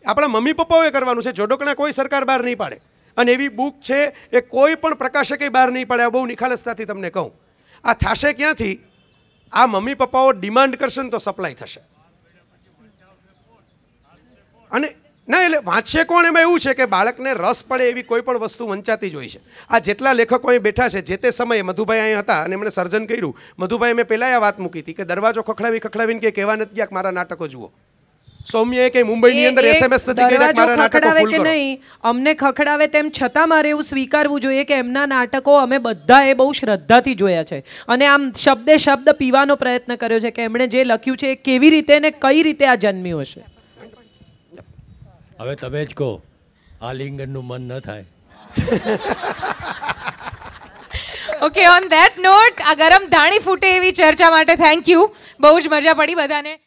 આપણા મમ્મી પપ્પાઓએ કરવાનું છે જોડોકણા કોઈ સરકાર બહાર નહીં પાડે. અને એવી બુક છે એ કોઈ પણ પ્રકાશકે બહાર નહીં પાડે, આ બહુ નિખાલસતાથી તમને કહું. આ થાશે ક્યાંથી? આ મમ્મી પપ્પાઓ ડિમાન્ડ કરશે ને તો સપ્લાય થશે. અને ના, એટલે વાંચશે કોણ એમાં એવું છે કે બાળકને રસ પડે એવી કોઈ પણ વસ્તુ વંચાતી જ હોય છે. આ જેટલા લેખકો અહીં બેઠા છે, જે તે સમયે મધુભાઈ અહીં હતા અને એમણે સર્જન કર્યું. મધુભાઈ, મેં પહેલાં આ વાત મૂકી હતી કે દરવાજો ખખડાવી ખખડાવીને કે કહેવા નથી ગયા મારા નાટકો જુઓ. સૌમ્યએ કે મુંબઈની અંદર
એ- એ
એસએમએસ નથી કર્યા મારા નાટકો ફૂલ
કે નહીં? અમને ખખડાવે તેમ છતાં મારે એવું સ્વીકારવું જોઈએ કે એમના નાટકો અમે બધાએ બહુ શ્રદ્ધાથી જોયા છે. અને આમ શબ્દે શબ્દ પીવાનો પ્રયત્ન કર્યો છે કે એમણે જે લખ્યું છે એ કેવી રીતે ને કઈ રીતે આ જન્મ્યું હશે?
હવે તમે જ કહો આ લિંગનનું મન ન થાય.
ઓકે ઓન ધેટ નોટ આ ગરમ ધાણી ફૂટે એવી ચર્ચા માટે થેન્ક યુ બહુ જ મજા પડી બધાને.